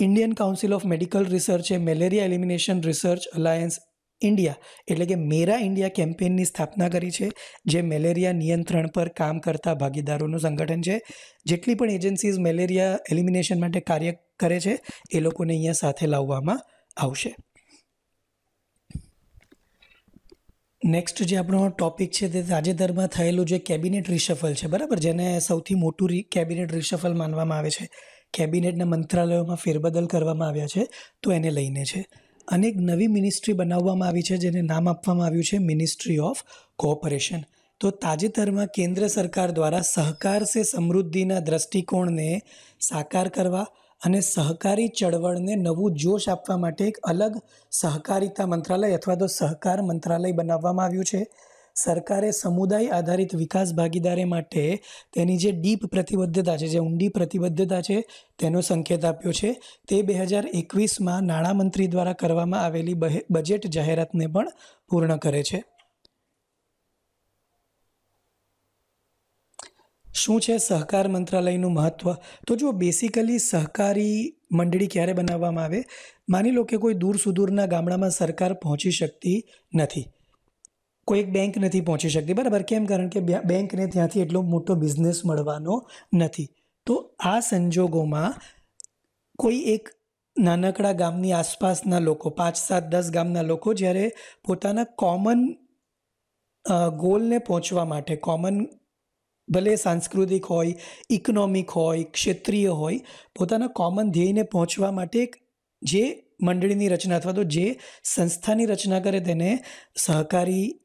Indian council of medical રિસર્ચે malaria elimination research alliance India એટલે કે મેરા ઇન્ડિયા કેમ્પેનની સ્થાપના કરી છે, જે મેલેરિયા નિયંત્રણ પર કામ કરતા ભાગીદારોનું સંગઠન છે. જેટલી પણ એજન્સીઝ મેલેરિયા એલિમિનેશન માટે કાર્ય કરે છે, એ લોકોને અહીંયા સાથે લાવવામાં આવશે. નેક્સ્ટ જે આપણો ટોપિક છે તે તાજેતરમાં થયેલું જે કેબિનેટ રિશફલ છે, બરાબર? જેને સૌથી મોટું કેબિનેટ રિશફલ માનવામાં આવે છે. કેબિનેટના મંત્રાલયોમાં ફેરબદલ કરવામાં આવ્યા છે, તો એને લઈને છે. અનેક નવી મિનિસ્ટ્રી બનાવવામાં આવી છે, જેને નામ આપવામાં આવ્યું છે મિનિસ્ટ્રી ઓફ કોઓપરેશન. તો તાજેતરમાં કેન્દ્ર સરકાર દ્વારા સહકાર સે સમૃદ્ધિના દૃષ્ટિકોણને સાકાર કરવા અને સહકારી ચળવળને નવું જોશ આપવા માટે એક અલગ સહકારિતા મંત્રાલય અથવા તો સહકાર મંત્રાલય બનાવવામાં આવ્યું છે. સરકારે સમુદાય આધારિત વિકાસ ભાગીદારી માટે તેની જે ડીપ પ્રતિબદ્ધતા છે, જે ઊંડી પ્રતિબદ્ધતા છે, તેનો સંકેત આપ્યો છે. તે બે હજાર એકવીસમાં નાણામંત્રી દ્વારા કરવામાં આવેલી બજેટ જાહેરાતને પણ પૂર્ણ કરે છે. શું છે સહકાર મંત્રાલયનું મહત્ત્વ તો જો બેસિકલી સહકારી મંડળી ક્યારે બનાવવામાં આવે? માની લો કે કોઈ દૂર સુદૂરના ગામડામાં સરકાર પહોંચી શકતી નથી. કોઈ એક બેંક નથી પહોંચી શકતી. બરાબર? કેમ? કારણ કે બેંકને ત્યાંથી એટલો મોટો બિઝનેસ મળવાનો નથી. તો આ સંજોગોમાં કોઈ એક નાનકડા ગામની આસપાસના લોકો, પાંચ, સાત, દસ ગામના લોકો જ્યારે પોતાના કોમન ગોલને પહોંચવા માટે કોમન ભલે સાંસ્કૃતિક હોય ઇકોનોમિક હોય, ક્ષેત્રીય હોય, પોતાના કોમન ધ્યેયને પહોંચવા માટે જે મંડળીની રચના અથવા તો જે સંસ્થાની રચના કરે તેને સહકારી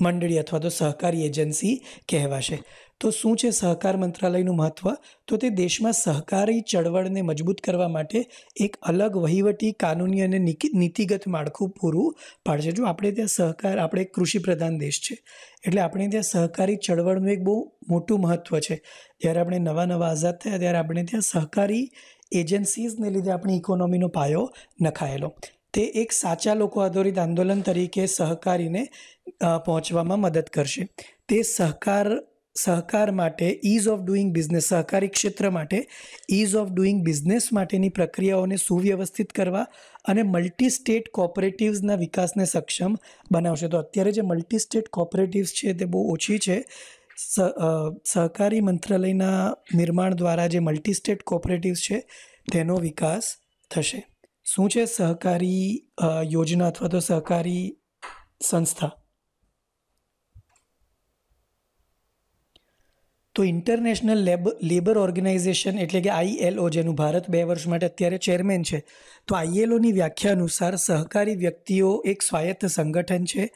મંડળી અથવા તો સહકારી એજન્સી કહેવાશે. તો શું છે સહકાર મંત્રાલયનું મહત્ત્વ તો તે દેશમાં સહકારી ચળવળને મજબૂત કરવા માટે એક અલગ વહીવટી કાનૂની અને નીતિગત માળખું પૂરું પાડશે. જો આપણે ત્યાં સહકાર, આપણે કૃષિ પ્રધાન દેશ છે, એટલે આપણે ત્યાં સહકારી ચળવળનું એક બહુ મોટું મહત્ત્વ છે. જ્યારે આપણે નવા નવા આઝાદ થયા, ત્યારે આપણે ત્યાં સહકારી એજન્સીઝને લીધે આપણી ઇકોનોમીનો પાયો નખાયેલો. તે એક સાચા લોકો આધારિત આંદોલન તરીકે સહકારીને પહોંચવામાં મદદ કરશે. તે સહકાર સહકાર માટે ઇઝ ઓફ ડુઈંગ બિઝનેસ સહકારી ક્ષેત્ર માટે ઇઝ ઓફ ડુઈંગ બિઝનેસ માટેની પ્રક્રિયાઓને સુવ્યવસ્થિત કરવા અને મલ્ટી સ્ટેટ કોઓપરેટિવ્સના વિકાસને સક્ષમ બનાવશે. તો અત્યારે જે મલ્ટી સ્ટેટ કોઓપરેટિવ્સ છે તે બહુ ઓછી છે. સહકારી મંત્રાલયના નિર્માણ દ્વારા જે મલ્ટી સ્ટેટ કોઓપરેટિવ્સ છે, તેનો વિકાસ થશે. શું છે સહકારી યોજના અથવા તો સહકારી સંસ્થા? તો ઇન્ટરનેશનલ લેબ લેબર ઓર્ગેનાઇઝેશન એટલે કે આઈએલઓ જેનું ભારત બે વર્ષ માટે અત્યારે ચેરમેન છે. તો આઈએલઓની વ્યાખ્યા અનુસાર સહકારી વ્યક્તિઓ એક સ્વાયત્ત સંગઠન છે.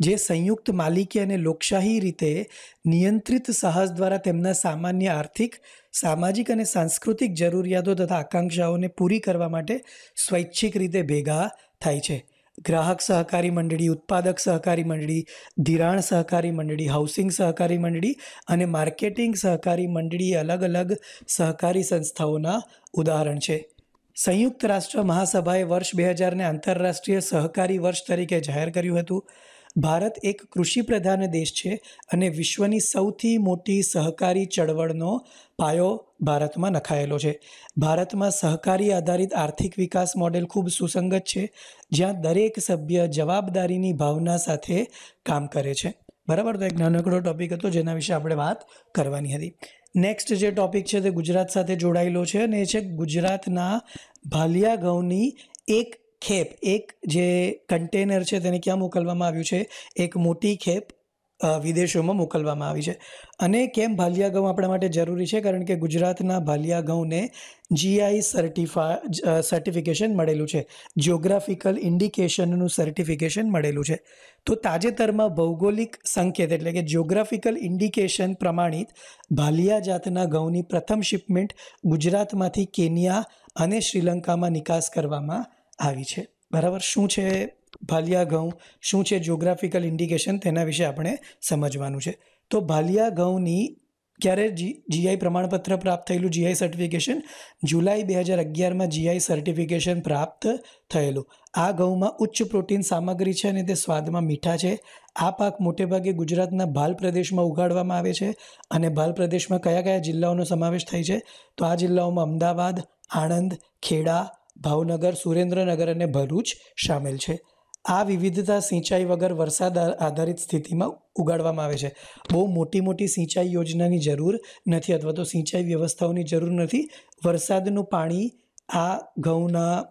જે સંયુક્ત માલિકી અને લોકશાહી રીતે નિયંત્રિત સાહસ દ્વારા તેમના સામાન્ય આર્થિક, સામાજિક અને સાંસ્કૃતિક જરૂરિયાતો તથા આકાંક્ષાઓને પૂરી કરવા માટે સ્વૈચ્છિક રીતે ભેગા થાય છે. ગ્રાહક સહકારી મંડળી, ઉત્પાદક સહકારી મંડળી, ધિરાણ સહકારી મંડળી, હાઉસિંગ સહકારી મંડળી અને માર્કેટિંગ સહકારી મંડળી અલગ અલગ સહકારી સંસ્થાઓના ઉદાહરણ છે. સંયુક્ત રાષ્ટ્ર મહાસભાએ વર્ષ બે હજારને આંતરરાષ્ટ્રીય સહકારી વર્ષ તરીકે જાહેર કર્યું હતું. ભારત એક કૃષિ પ્રધાન દેશ છે અને વિશ્વની સૌથી મોટી સહકારી ચળવળનો પાયો ભારતમાં નખાયેલો છે. ભારતમાં સહકારી આધારિત આર્થિક વિકાસ મોડેલ ખૂબ સુસંગત છે, જ્યાં દરેક સભ્ય જવાબદારીની ભાવના સાથે કામ કરે છે. બરાબર? તો એક નાનકડો ટોપિક હતો, જેના વિશે આપણે વાત કરવાની હતી. નેક્સ્ટ જે ટોપિક છે તે ગુજરાત સાથે જોડાયેલો છે અને એ છે ગુજરાતના ભાલિયા ઘઉંની એક ખેપ, એક જે કન્ટેનર છે તેને ક્યાં મોકલવામાં આવ્યું છે? એક મોટી ખેપ વિદેશોમાં મોકલવામાં આવી છે. અને કેમ ભાલિયા ઘઉં આપણા માટે જરૂરી છે? કારણ કે ગુજરાતના ભાલિયા ઘઉંને જીઆઈ સર્ટિફા સર્ટિફિકેશન મળેલું છે. જિયોગ્રાફિકલ ઇન્ડિકેશનનું સર્ટિફિકેશન મળેલું છે. તો તાજેતરમાં ભૌગોલિક સંકેત એટલે કે જિયોગ્રાફિકલ ઇન્ડિકેશન પ્રમાણિત ભાલિયા જાતના ઘઉંની પ્રથમ શિપમેન્ટ ગુજરાતમાંથી કેન્યા અને શ્રીલંકામાં નિકાસ કરવામાં આવી છે. બરાબર, શું છે ભાલિયા ઘઉં શું છે જ્યોગ્રાફિકલ ઇન્ડિકેશન તેના વિશે આપણે સમજવાનું છે. તો ભાલિયા ઘઉંની ક્યારે જી જીઆઈ પ્રમાણપત્ર પ્રાપ્ત થયેલું? જીઆઈ સર્ટિફિકેશન જુલાઈ બે હજાર અગિયારમાં જીઆઈ સર્ટિફિકેશન પ્રાપ્ત થયેલું. આ ઘઉંમાં ઉચ્ચ પ્રોટીન સામગ્રી છે અને તે સ્વાદમાં મીઠા છે. આ પાક મોટેભાગે ગુજરાતના ભાલ પ્રદેશમાં ઉગાડવામાં આવે છે અને ભાલ પ્રદેશમાં કયા કયા જિલ્લાઓનો સમાવેશ થાય છે? તો આ જિલ્લાઓમાં અમદાવાદ, આણંદ, ખેડા ભાવનગર, સુરેન્દ્રનગર અને ભરૂચ સામેલ છે. આ વિવિધતા સિંચાઈ વગર વરસાદ આધારિત સ્થિતિમાં ઉગાડવામાં આવે છે. બહુ મોટી મોટી સિંચાઈ યોજનાની જરૂર નથી અથવા તો સિંચાઈ વ્યવસ્થાઓની જરૂર નથી. વરસાદનું પાણી આ ઘઉંના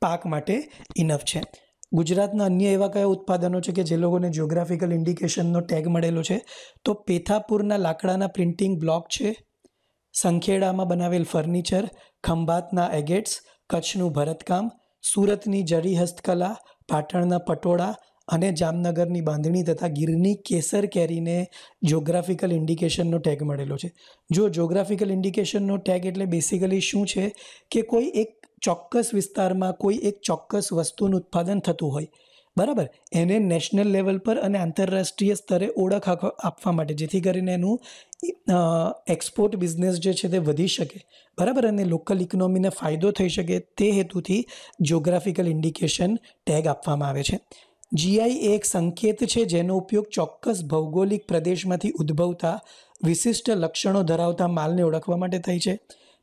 પાક માટે ઇનફ છે. ગુજરાતના અન્ય એવા કયા ઉત્પાદનો છે કે જે લોકોને જિયોગ્રાફિકલ ઇન્ડિકેશનનો ટેગ મળેલો છે? તો પેથાપુરના લાકડાના પ્રિન્ટિંગ બ્લોક છે. સંખેડામાં બનાવેલ ફર્નિચર, ખંભાતના એગેટ્સ, કચ્છનું ભરતકામ, સુરતની જરી હસ્તકલા, પાટણના પટોળા અને જામનગરની બાંધણી તથા ગીરની કેસર કેરીને જ્યોગ્રાફિકલ ઇન્ડિકેશનનો ટેગ મળેલો છે. જો જોગ્રાફિકલ ઇન્ડિકેશનનો ટેગ એટલે બેસિકલી શું છે? કે કોઈ એક ચોક્કસ વિસ્તારમાં કોઈ એક ચોક્કસ વસ્તુનું ઉત્પાદન થતું હોય બરાબર. એને નેશનલ લેવલ પર અને આંતરરાષ્ટ્રીય સ્તરે ઓળખ આપવા માટે, જેથી કરીને એનું એક્સપોર્ટ બિઝનેસ જે છે તે વધી શકે. બરાબર? અને લોકલ ઇકોનોમીને ફાયદો થઈ શકે તે હેતુથી જ્યોગ્રાફિકલ ઇન્ડિકેશન ટેગ આપવામાં આવે છે. જીઆઈ એક સંકેત છે જેનો ઉપયોગ ચોક્કસ ભૌગોલિક પ્રદેશમાંથી ઉદ્ભવતા વિશિષ્ટ લક્ષણો ધરાવતા માલને ઓળખવા માટે થાય છે.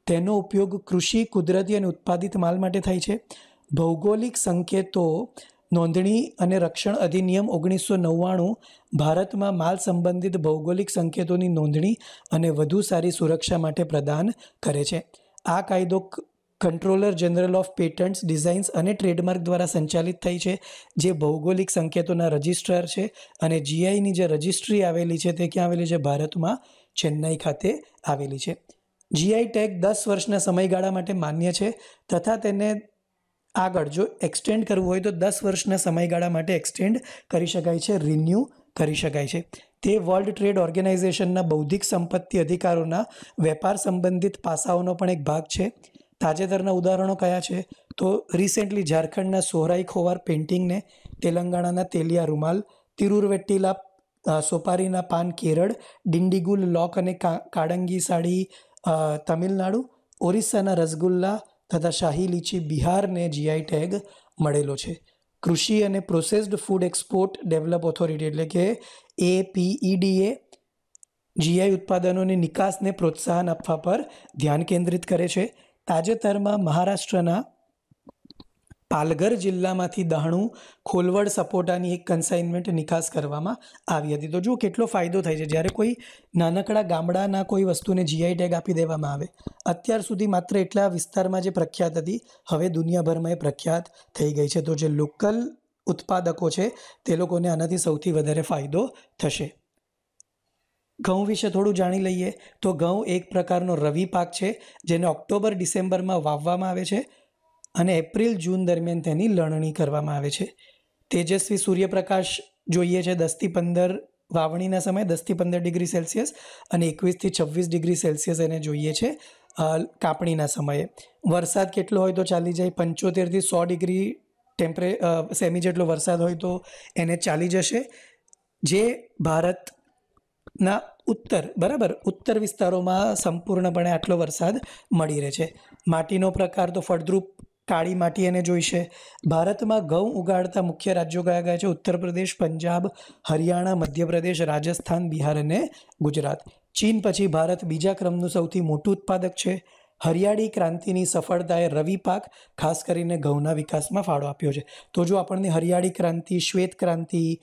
તેનો ઉપયોગ કૃષિ, કુદરતી અને ઉત્પાદિત માલ માટે થાય છે. ભૌગોલિક સંકેતો નોંધણી અને રક્ષણ અધિનિયમ ઓગણીસો નવ્વાણું ભારતમાં માલ સંબંધિત ભૌગોલિક સંકેતોની નોંધણી અને વધુ સારી સુરક્ષા માટે પ્રદાન કરે છે. આ કાયદો controller general of patents, designs અને ટ્રેડમાર્ક દ્વારા સંચાલિત થઈ છે, જે ભૌગોલિક સંકેતોના રજિસ્ટ્રાર છે અને જીઆઈની જે રજિસ્ટ્રી આવેલી છે તે ક્યાં આવેલી છે? ભારતમાં, ચેન્નાઈ ખાતે આવેલી છે. જીઆઈ ટેગ દસ વર્ષના સમયગાળા માટે માન્ય છે તથા તેને આગળ જો એક્સટેન્ડ કરવું હોય તો દસ વર્ષના સમયગાળા માટે એક્સટેન્ડ કરી શકાય છે રિન્યૂ કરી શકાય છે. તે વર્લ્ડ ટ્રેડ ઓર્ગેનાઇઝેશનના બૌદ્ધિક સંપત્તિ અધિકારોના વેપાર સંબંધિત પાસાઓનો પણ એક ભાગ છે. તાજેતરના ઉદાહરણો કયા છે? તો રિસેન્ટલી ઝારખંડના સોહરાઈ ખોવાર પેઇન્ટિંગને તેલંગાણાના તેલિયા રૂમાલ તિરુરવેટ્ટીલા સોપારીના પાન કેરળ, ડિંડીગુલ લોક અને કાડંગી સાડી તમિલનાડુ, ઓરિસ્સાના રસગુલ્લા તથા શાહી લીચી બિહારને જીઆઈ ટેગ મળેલો છે. કૃષિ અને processed food export develop authority એટલે કે એપીઈડીએ જીઆઈ ઉત્પાદનોની નિકાસને પ્રોત્સાહન આપવા પર ધ્યાન કેન્દ્રિત કરે છે. તાજેતરમાં મહારાષ્ટ્રના પાલઘર જિલ્લામાંથી દહણું ખોલવડ સપોટાની એક કન્સાઇનમેન્ટ નિકાસ કરવામાં આવી હતી. તો જુઓ કેટલો ફાયદો થાય છે? જ્યારે કોઈ નાનકડા ગામડાના કોઈ વસ્તુને જીઆઈ ટેગ આપી દેવામાં આવે, અત્યાર સુધી માત્ર એટલા વિસ્તારમાં જે પ્રખ્યાત હતી, હવે દુનિયાભરમાં એ પ્રખ્યાત થઈ ગઈ છે. તો જે લોકલ ઉત્પાદકો છે, તે લોકોને આનાથી સૌથી વધારે ફાયદો થશે. ઘઉં વિશે થોડું જાણી લઈએ. તો ઘઉં એક પ્રકારનો રવિ પાક છે, જેને ઓક્ટોબર ડિસેમ્બરમાં વાવવામાં આવે છે. અને એપ્રિલ, જૂન દરમિયાન તેની લણણી કરવામાં આવે છે. તેજસ્વી સૂર્યપ્રકાશ જોઈએ છે દસથી પંદર, વાવણીના સમયે દસથી પંદર ડિગ્રી સેલ્સિયસ અને એકવીસથી છવ્વીસ ડિગ્રી સેલ્સિયસ એને જોઈએ છે કાપણીના સમયે. વરસાદ કેટલો હોય તો ચાલી જાય પંચોતેરથી સો ડિગ્રી ટેમ્પરે સેમી જેટલો વરસાદ હોય તો એને ચાલી જશે. જે ભારતના ઉત્તર, બરાબર, ઉત્તર વિસ્તારોમાં સંપૂર્ણપણે આટલો વરસાદ મળી રહે છે. માટીનો પ્રકાર તો ફળદ્રુપ કાળી માટી એને જોઈશે ભારતમાં ઘઉં ઉગાડતા મુખ્ય રાજ્યો કયા કયા છે? ઉત્તર પ્રદેશ, પંજાબ, હરિયાણા, મધ્યપ્રદેશ, રાજસ્થાન, બિહાર અને ગુજરાત. ચીન પછી ભારત બીજા ક્રમનું સૌથી મોટું ઉત્પાદક છે. હરિયાળી ક્રાંતિની સફળતાએ રવિ પાક, ખાસ કરીને ઘઉંના વિકાસમાં ફાળો આપ્યો છે. તો જો આપણને હરિયાળી ક્રાંતિ, શ્વેત ક્રાંતિ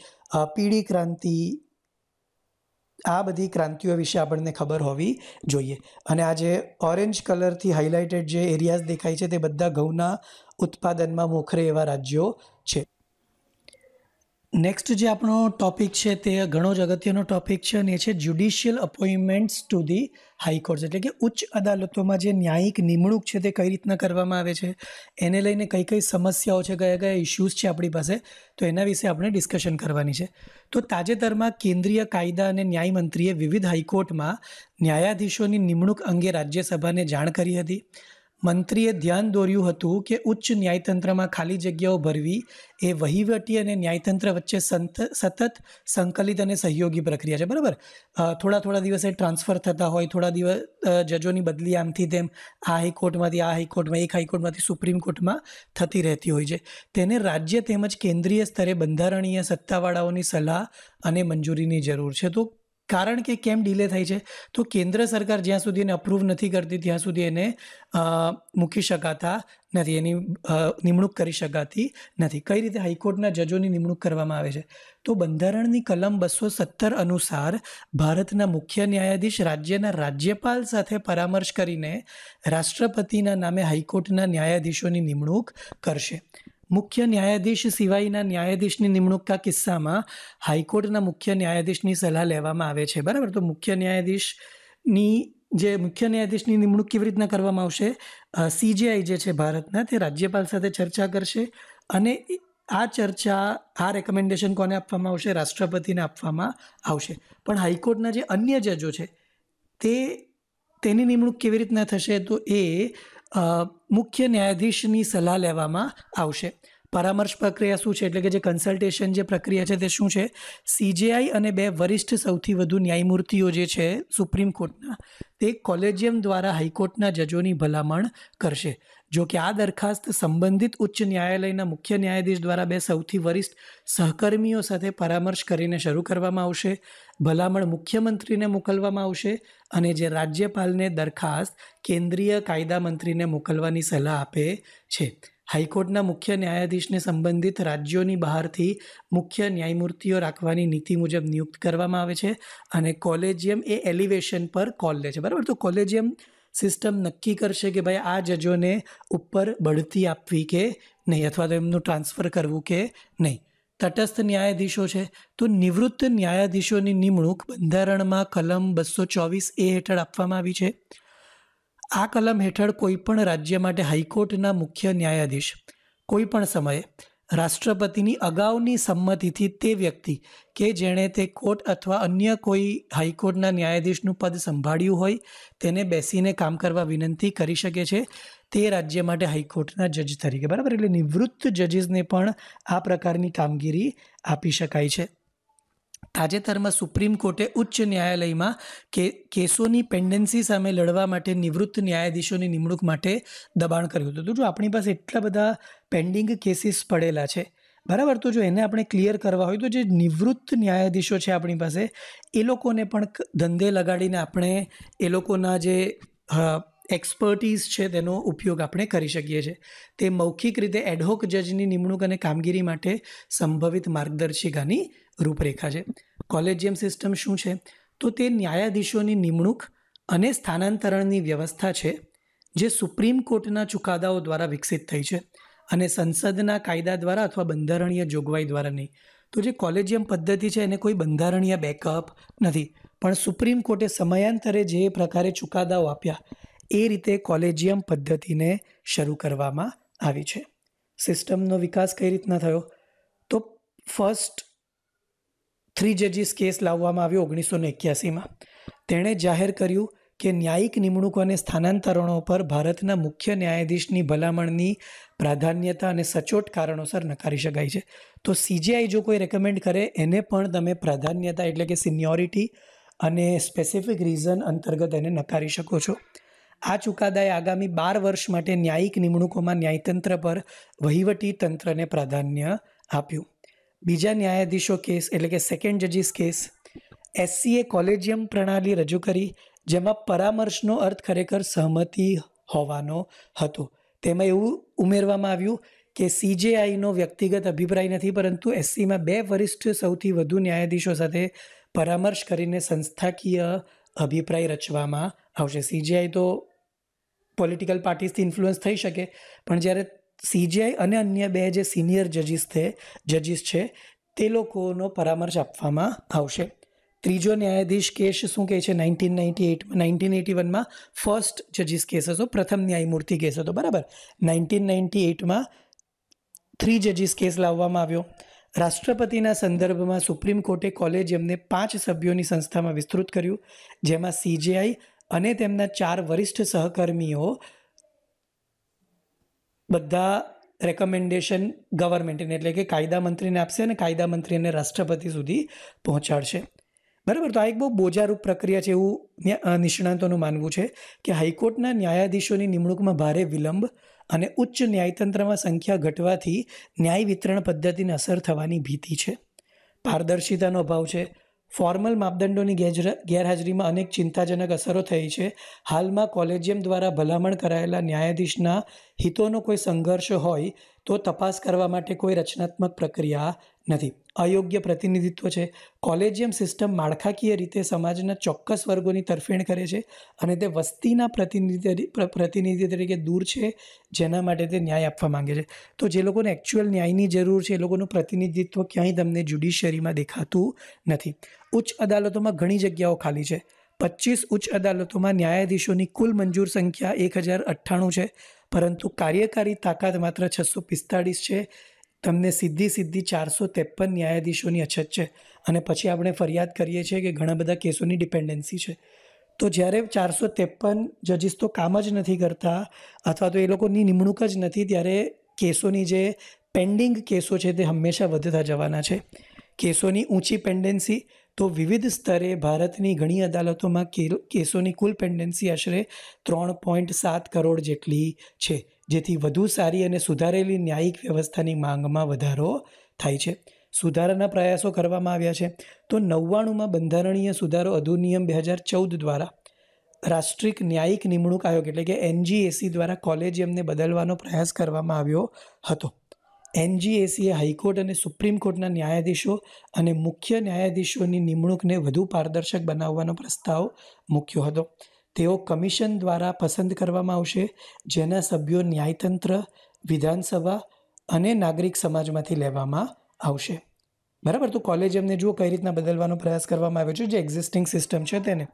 પીળી ક્રાંતિ આ બધી ક્રાંતિઓ વિશે આપણને ખબર હોવી જોઈએ. અને આ જે ઓરેન્જ કલરથી હાઇલાઇટેડ જે એરિયાઝ દેખાય છે તે બધા ઘઉંના ઉત્પાદનમાં મોખરે એવા રાજ્યો છે. નેક્સ્ટ જે આપણો ટોપિક છે તે ઘણો જ અગત્યનો ટોપિક છે અને એ છે judicial appointments to the high court એટલે કે ઉચ્ચ અદાલતોમાં જે ન્યાયિક નિમણૂક છે તે કઈ રીતના કરવામાં આવે છે, એને લઈને કઈ કઈ સમસ્યાઓ છે, કયા કયા ઇશ્યુઝ છે આપણી પાસે, તો એના વિશે આપણે ડિસ્કશન કરવાની છે. તો તાજેતરમાં કેન્દ્રીય કાયદા અને ન્યાય મંત્રીએ વિવિધ હાઈકોર્ટમાં ન્યાયાધીશોની નિમણૂક અંગે રાજ્યસભાને જાણ કરી હતી. મંત્રીએ ધ્યાન દોર્યું હતું કે ઉચ્ચ ન્યાયતંત્રમાં ખાલી જગ્યાઓ ભરવી એ વહીવટી અને ન્યાયતંત્ર વચ્ચે સતત સંકલિત અને સહયોગી પ્રક્રિયા છે, બરાબર? થોડા થોડા દિવસે ટ્રાન્સફર થતા હોય, થોડા દિવસ જજોની બદલી આમથી તેમ આ હાઈકોર્ટમાંથી, આ હાઈકોર્ટમાં, એક હાઈકોર્ટમાંથી સુપ્રીમ કોર્ટમાં થતી રહેતી હોય છે. તેને રાજ્ય તેમજ કેન્દ્રીય સ્તરે બંધારણીય સત્તાવાળાઓની સલાહ અને મંજૂરીની જરૂર છે. તો કારણ કે કેમ ડિલે થાય છે? તો કેન્દ્ર સરકાર જ્યાં સુધી એને અપ્રૂવ નથી કરતી, ત્યાં સુધી એને મૂકી શકાતા નથી. એની નિમણૂક કરી શકાતી નથી. કઈ રીતે હાઈકોર્ટના જજોની નિમણૂક કરવામાં આવે છે? તો બંધારણની કલમ બસો સત્તર અનુસાર ભારતના મુખ્ય ન્યાયાધીશ રાજ્યના રાજ્યપાલ સાથે પરામર્શ કરીને રાષ્ટ્રપતિના નામે હાઈકોર્ટના ન્યાયાધીશોની નિમણૂક કરશે. મુખ્ય ન્યાયાધીશ સિવાયના ન્યાયાધીશની નિમણૂકના કિસ્સામાં હાઈકોર્ટના મુખ્ય ન્યાયાધીશની સલાહ લેવામાં આવે છે બરાબર તો મુખ્ય ન્યાયાધીશની જે મુખ્ય ન્યાયાધીશની નિમણૂક કેવી રીતના કરવામાં આવશે સીજીઆઈ જે છે ભારતના તે રાજ્યપાલ સાથે ચર્ચા કરશે અને આ ચર્ચા આ રેકમેન્ડેશન કોને આપવામાં આવશે રાષ્ટ્રપતિને આપવામાં આવશે પણ હાઈકોર્ટના જે અન્ય જજો છે તે તેની નિમણૂક કેવી રીતના થશે તો એ મુખ્ય ન્યાયાધીશની સલાહ લેવામાં આવશે. પરામર્શ પ્રક્રિયા શું છે? એટલે કે જે કન્સલ્ટેશન જે પ્રક્રિયા છે તે શું છે? સીજેઆઈ અને બે વરિષ્ઠ સૌથી વધુ ન્યાયમૂર્તિઓ જે છે સુપ્રીમ કોર્ટના, તે કોલેજિયમ દ્વારા હાઈકોર્ટના જજોની ભલામણ કરશે. જો કે આ દરખાસ્ત સંબંધિત ઉચ્ચ ન્યાયાલયના મુખ્ય ન્યાયાધીશ દ્વારા બે સૌથી વરિષ્ઠ સહકર્મીઓ સાથે પરામર્શ કરીને શરૂ કરવામાં આવશે, ભલામણ મુખ્યમંત્રીને મોકલવામાં આવશે અને જે રાજ્યપાલને દરખાસ્ત કેન્દ્રીય કાયદા મંત્રીને મોકલવાની સલાહ આપે છે. હાઈકોર્ટના મુખ્ય ન્યાયાધીશને સંબંધિત રાજ્યોની બહારથી મુખ્ય ન્યાયમૂર્તિઓ રાખવાની નીતિ મુજબ નિયુક્ત કરવામાં આવે છે અને કોલેજિયમ એ એલિવેશન પર કોલ લે છે. બરાબર? તો કોલેજિયમ સિસ્ટમ નક્કી કરશે કે ભાઈ આ જજોને ઉપર બઢતી આપવી કે નહીં અથવા તો એમનું ટ્રાન્સફર કરવું કે નહીં. તટસ્થ ન્યાયાધીશો છે. તો નિવૃત્ત ન્યાયાધીશોની નિમણૂક બંધારણમાં કલમ બસો ચોવીસ એ હેઠળ આપવામાં આવી છે. આ કલમ હેઠળ કોઈપણ રાજ્ય માટે હાઈકોર્ટના મુખ્ય ન્યાયાધીશ કોઈપણ સમયે રાષ્ટ્રપતિની અગાઉની સંમતિથી તે વ્યક્તિ કે જેણે તે કોર્ટ અથવા અન્ય કોઈ હાઈકોર્ટના ન્યાયાધીશનું પદ સંભાળ્યું હોય તેને બેસીને કામ કરવા વિનંતી કરી શકે છે તે રાજ્ય માટે હાઈકોર્ટના જજ તરીકે. બરાબર? એટલે નિવૃત્ત જજીસને પણ આ પ્રકારની કામગીરી આપી શકાય છે. તાજેતરમાં સુપ્રીમ કોર્ટે ઉચ્ચ ન્યાયાલયમાં કે, કેસોની પેન્ડન્સી સામે લડવા માટે નિવૃત્ત ન્યાયાધીશોની નિમણૂક માટે દબાણ કર્યું હતું. જો આપણી પાસે એટલા બધા પેન્ડિંગ કેસીસ પડેલા છે, બરાબર? તો જો એને આપણે ક્લિયર કરવા હોય તો જે નિવૃત્ત ન્યાયાધીશો છે આપણી પાસે, એ લોકોને પણ ધંધે લગાડીને આપણે એ લોકોના જે એક્સપર્ટીઝ છે તેનો ઉપયોગ આપણે કરી શકીએ છીએ. તે મૌખિક રીતે એડહોક જજની નિમણૂક અને કામગીરી માટે સંભવિત માર્ગદર્શિકાની રૂપરેખા છે. કોલેજિયમ સિસ્ટમ શું છે? તો તે ન્યાયાધીશોની નિમણૂક અને સ્થાનાંતરણની વ્યવસ્થા છે, જે સુપ્રીમ કોર્ટના ચુકાદાઓ દ્વારા વિકસિત થઈ છે અને સંસદના કાયદા દ્વારા અથવા બંધારણીય જોગવાઈ દ્વારા નહીં. તો જે કોલેજિયમ પદ્ધતિ છે એને કોઈ બંધારણીય બેકઅપ નથી. પણ સુપ્રીમ કોર્ટે સમયાંતરે જે પ્રકારે ચુકાદાઓ આપ્યા, એ રીતે કોલેજિયમ પદ્ધતિને શરૂ કરવામાં આવી છે. સિસ્ટમનો વિકાસ કઈ રીતના થયો? તો ફર્સ્ટ થ્રી જજીસ કેસ લાવવામાં આવ્યો ઓગણીસો ને એક્યાસીમાં. તેણે જાહેર કર્યું કે ન્યાયિક નિમણૂકો અને સ્થાનાંતરણો પર ભારતના મુખ્ય ન્યાયાધીશની ભલામણની પ્રાધાન્યતા અને સચોટ કારણોસર નકારી શકાય છે. તો સીજીઆઈ જો કોઈ રેકમેન્ડ કરે, એને પણ તમે પ્રાધાન્યતા એટલે કે સિનિયોરિટી અને સ્પેસિફિક રીઝન અંતર્ગત એને નકારી શકો છો. આ ચુકાદાએ આગામી બાર વર્ષ માટે ન્યાયિક નિમણૂકોમાં ન્યાયતંત્ર પર વહીવટી તંત્રને પ્રાધાન્ય આપ્યું. બીજા ન્યાયાધીશો કેસ, એટલે કે સેકન્ડ જજીસ કેસ એસસીએ કોલેજિયમ પ્રણાલી રજૂ કરી, જેમાં પરામર્શનો અર્થ ખરેખર સહમતિ હોવાનો હતો. તેમાં એવું ઉમેરવામાં આવ્યું કે સીજેઆઈનો વ્યક્તિગત અભિપ્રાય નથી, પરંતુ એસસીમાં બે વરિષ્ઠ સૌથી વધુ ન્યાયાધીશો સાથે પરામર્શ કરીને સંસ્થાકીય અભિપ્રાય રચવામાં આવશે. સીજેઆઈ તો પોલિટિકલ પાર્ટીસથી ઇન્ફ્લુઅન્સ થઈ શકે, પણ જ્યારે સીજીઆઈ અને અન્ય બે જે સિનિયર જજીસ છે જજીસ છે, તે લોકોનો પરામર્શ આપવામાં આવશે. ત્રીજો ન્યાયાધીશ કેસ શું કહે છે? નાઇન્ટીન નાઇન્ટી એટમાં નાઇન્ટીન એટી વનમાં ફર્સ્ટ જજીસ કેસ હતો, પ્રથમ ન્યાયમૂર્તિ કેસ હતો, બરાબર? નાઇન્ટીન નાઇન્ટી એટમાં થ્રી જજીસ કેસ લાવવામાં આવ્યો. રાષ્ટ્રપતિના સંદર્ભમાં સુપ્રીમ કોર્ટે કોલેજ એમને પાંચ સભ્યોની સંસ્થામાં વિસ્તૃત કર્યું, જેમાં સીજીઆઈ અને તેમના ચાર વરિષ્ઠ સહકર્મીઓ બધા રેકમેન્ડેશન ગવર્મેન્ટને એટલે કે કાયદા મંત્રીને આપશે અને કાયદા મંત્રી અને રાષ્ટ્રપતિ સુધી પહોંચાડશે. બરાબર? તો આ એક બહુ બોજારૂપ પ્રક્રિયા છે એવું નિષ્ણાંતોનું માનવું છે કે હાઈકોર્ટના ન્યાયાધીશોની નિમણૂકમાં ભારે વિલંબ અને ઉચ્ચ ન્યાયતંત્રમાં સંખ્યા ઘટવાથી ન્યાય વિતરણ પદ્ધતિને અસર થવાની ભીતિ છે. પારદર્શિતાનો અભાવ છે. ફોર્મલ માપદંડોની ગેરહાજરીમાં અનેક ચિંતાજનક અસરો થઈ છે. હાલમાં કોલેજિયમ દ્વારા ભલામણ કરાયેલા ન્યાયાધીશના હિતોનો કોઈ સંઘર્ષ હોય તો તપાસ કરવા માટે કોઈ રચનાત્મક પ્રક્રિયા નથી. અયોગ્ય પ્રતિનિધિત્વ છે. કોલેજિયમ સિસ્ટમ માળખાકીય રીતે સમાજના ચોક્કસ વર્ગોની તરફેણ કરે છે અને તે વસ્તીના પ્રતિનિધિ પ્ર- પ્રતિનિધિ તરીકે દૂર છે, જેના માટે તે ન્યાય આપવા માંગે છે. તો જે લોકોને એકચ્યુઅલ ન્યાયની જરૂર છે, એ લોકોનું પ્રતિનિધિત્વ ક્યાંય તમને જ્યુડિશિયરીમાં દેખાતું નથી. ઉચ્ચ અદાલતોમાં ઘણી જગ્યાઓ ખાલી છે. પચીસ ઉચ્ચ અદાલતોમાં ન્યાયાધીશોની કુલ મંજૂર સંખ્યા એક હજાર અઠ્ઠાણું છે, પરંતુ કાર્યકારી તાકાત માત્ર છસો પિસ્તાળીસ છે. તમને સીધી સીધી ચારસો ત્રેપન ન્યાયાધીશોની અછત છે. અને પછી આપણે ફરિયાદ કરીએ છીએ કે ઘણા બધા કેસોની ડિપેન્ડન્સી છે. તો જ્યારે ચારસો ત્રેપન જજીસ તો કામ જ નથી કરતા અથવા તો એ લોકોની નિમણૂક જ નથી, ત્યારે કેસોની જે પેન્ડિંગ કેસો છે તે હંમેશા વધતા જવાના છે. કેસોની ઊંચી પેન્ડન્સી તો વિવિધ સ્તરે ભારતની ઘણી અદાલતોમાં કેસોની કુલ પેન્ડન્સી આશરે ત્રણ પોઈન્ટ સાત કરોડ જેટલી છે. જેથી વધુ સારી અને સુધારેલી ન્યાયિક વ્યવસ્થાની માંગમાં વધારો થાય છે. સુધારાના પ્રયાસો કરવામાં આવ્યા છે. તો નવ્વાણુંમાં બંધારણીય સુધારો અધિનિયમ બે હજાર ચૌદ દ્વારા રાષ્ટ્રીય ન્યાયિક નિમણૂક આયોગ એટલે કે એનજીએસી દ્વારા કોલેજિયમને બદલવાનો પ્રયાસ કરવામાં આવ્યો હતો. એનજીએસીએ હાઈકોર્ટ અને સુપ્રીમ કોર્ટના ન્યાયાધીશો અને મુખ્ય ન્યાયાધીશોની નિમણૂકને વધુ પારદર્શક બનાવવાનો પ્રસ્તાવ મૂક્યો હતો. તેઓ કમિશન દ્વારા પસંદ કરવામાં આવશે, જેના સભ્યો ન્યાયતંત્ર, વિધાનસભા અને નાગરિક સમાજમાંથી લેવામાં આવશે. બરાબર? તો કોલેજ એમને જુઓ કઈ રીતના બદલવાનો પ્રયાસ કરવામાં આવ્યો છે, જે એક્ઝિસ્ટિંગ સિસ્ટમ છે તેને.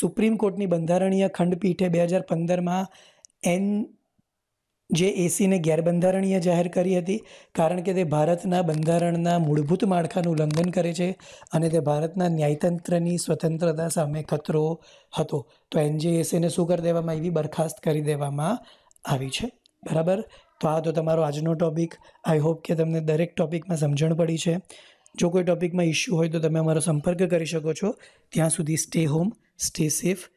સુપ્રીમ કોર્ટની બંધારણીય ખંડપીઠે બે હજાર પંદરમાં એન જે એસીને ગેરબંધારણીય જાહેર કરી હતી, કારણ કે તે ભારતના બંધારણના મૂળભૂત માળખાનું ઉલ્લંઘન કરે છે અને તે ભારતના ન્યાયતંત્રની સ્વતંત્રતા સામે ખતરો હતો. તો એનજીએસીને શું કરી દેવામાં આવી? બરખાસ્ત કરી દેવામાં આવી છે. બરાબર? તો આ તો તમારો આજનો ટોપિક આઈ હોપ કે તમને દરેક ટૉપિકમાં સમજણ પડી છે. જો કોઈ ટોપિકમાં ઇશ્યુ હોય તો તમે અમારો સંપર્ક કરી શકો છો. ત્યાં સુધી સ્ટે હોમ સ્ટે સેફ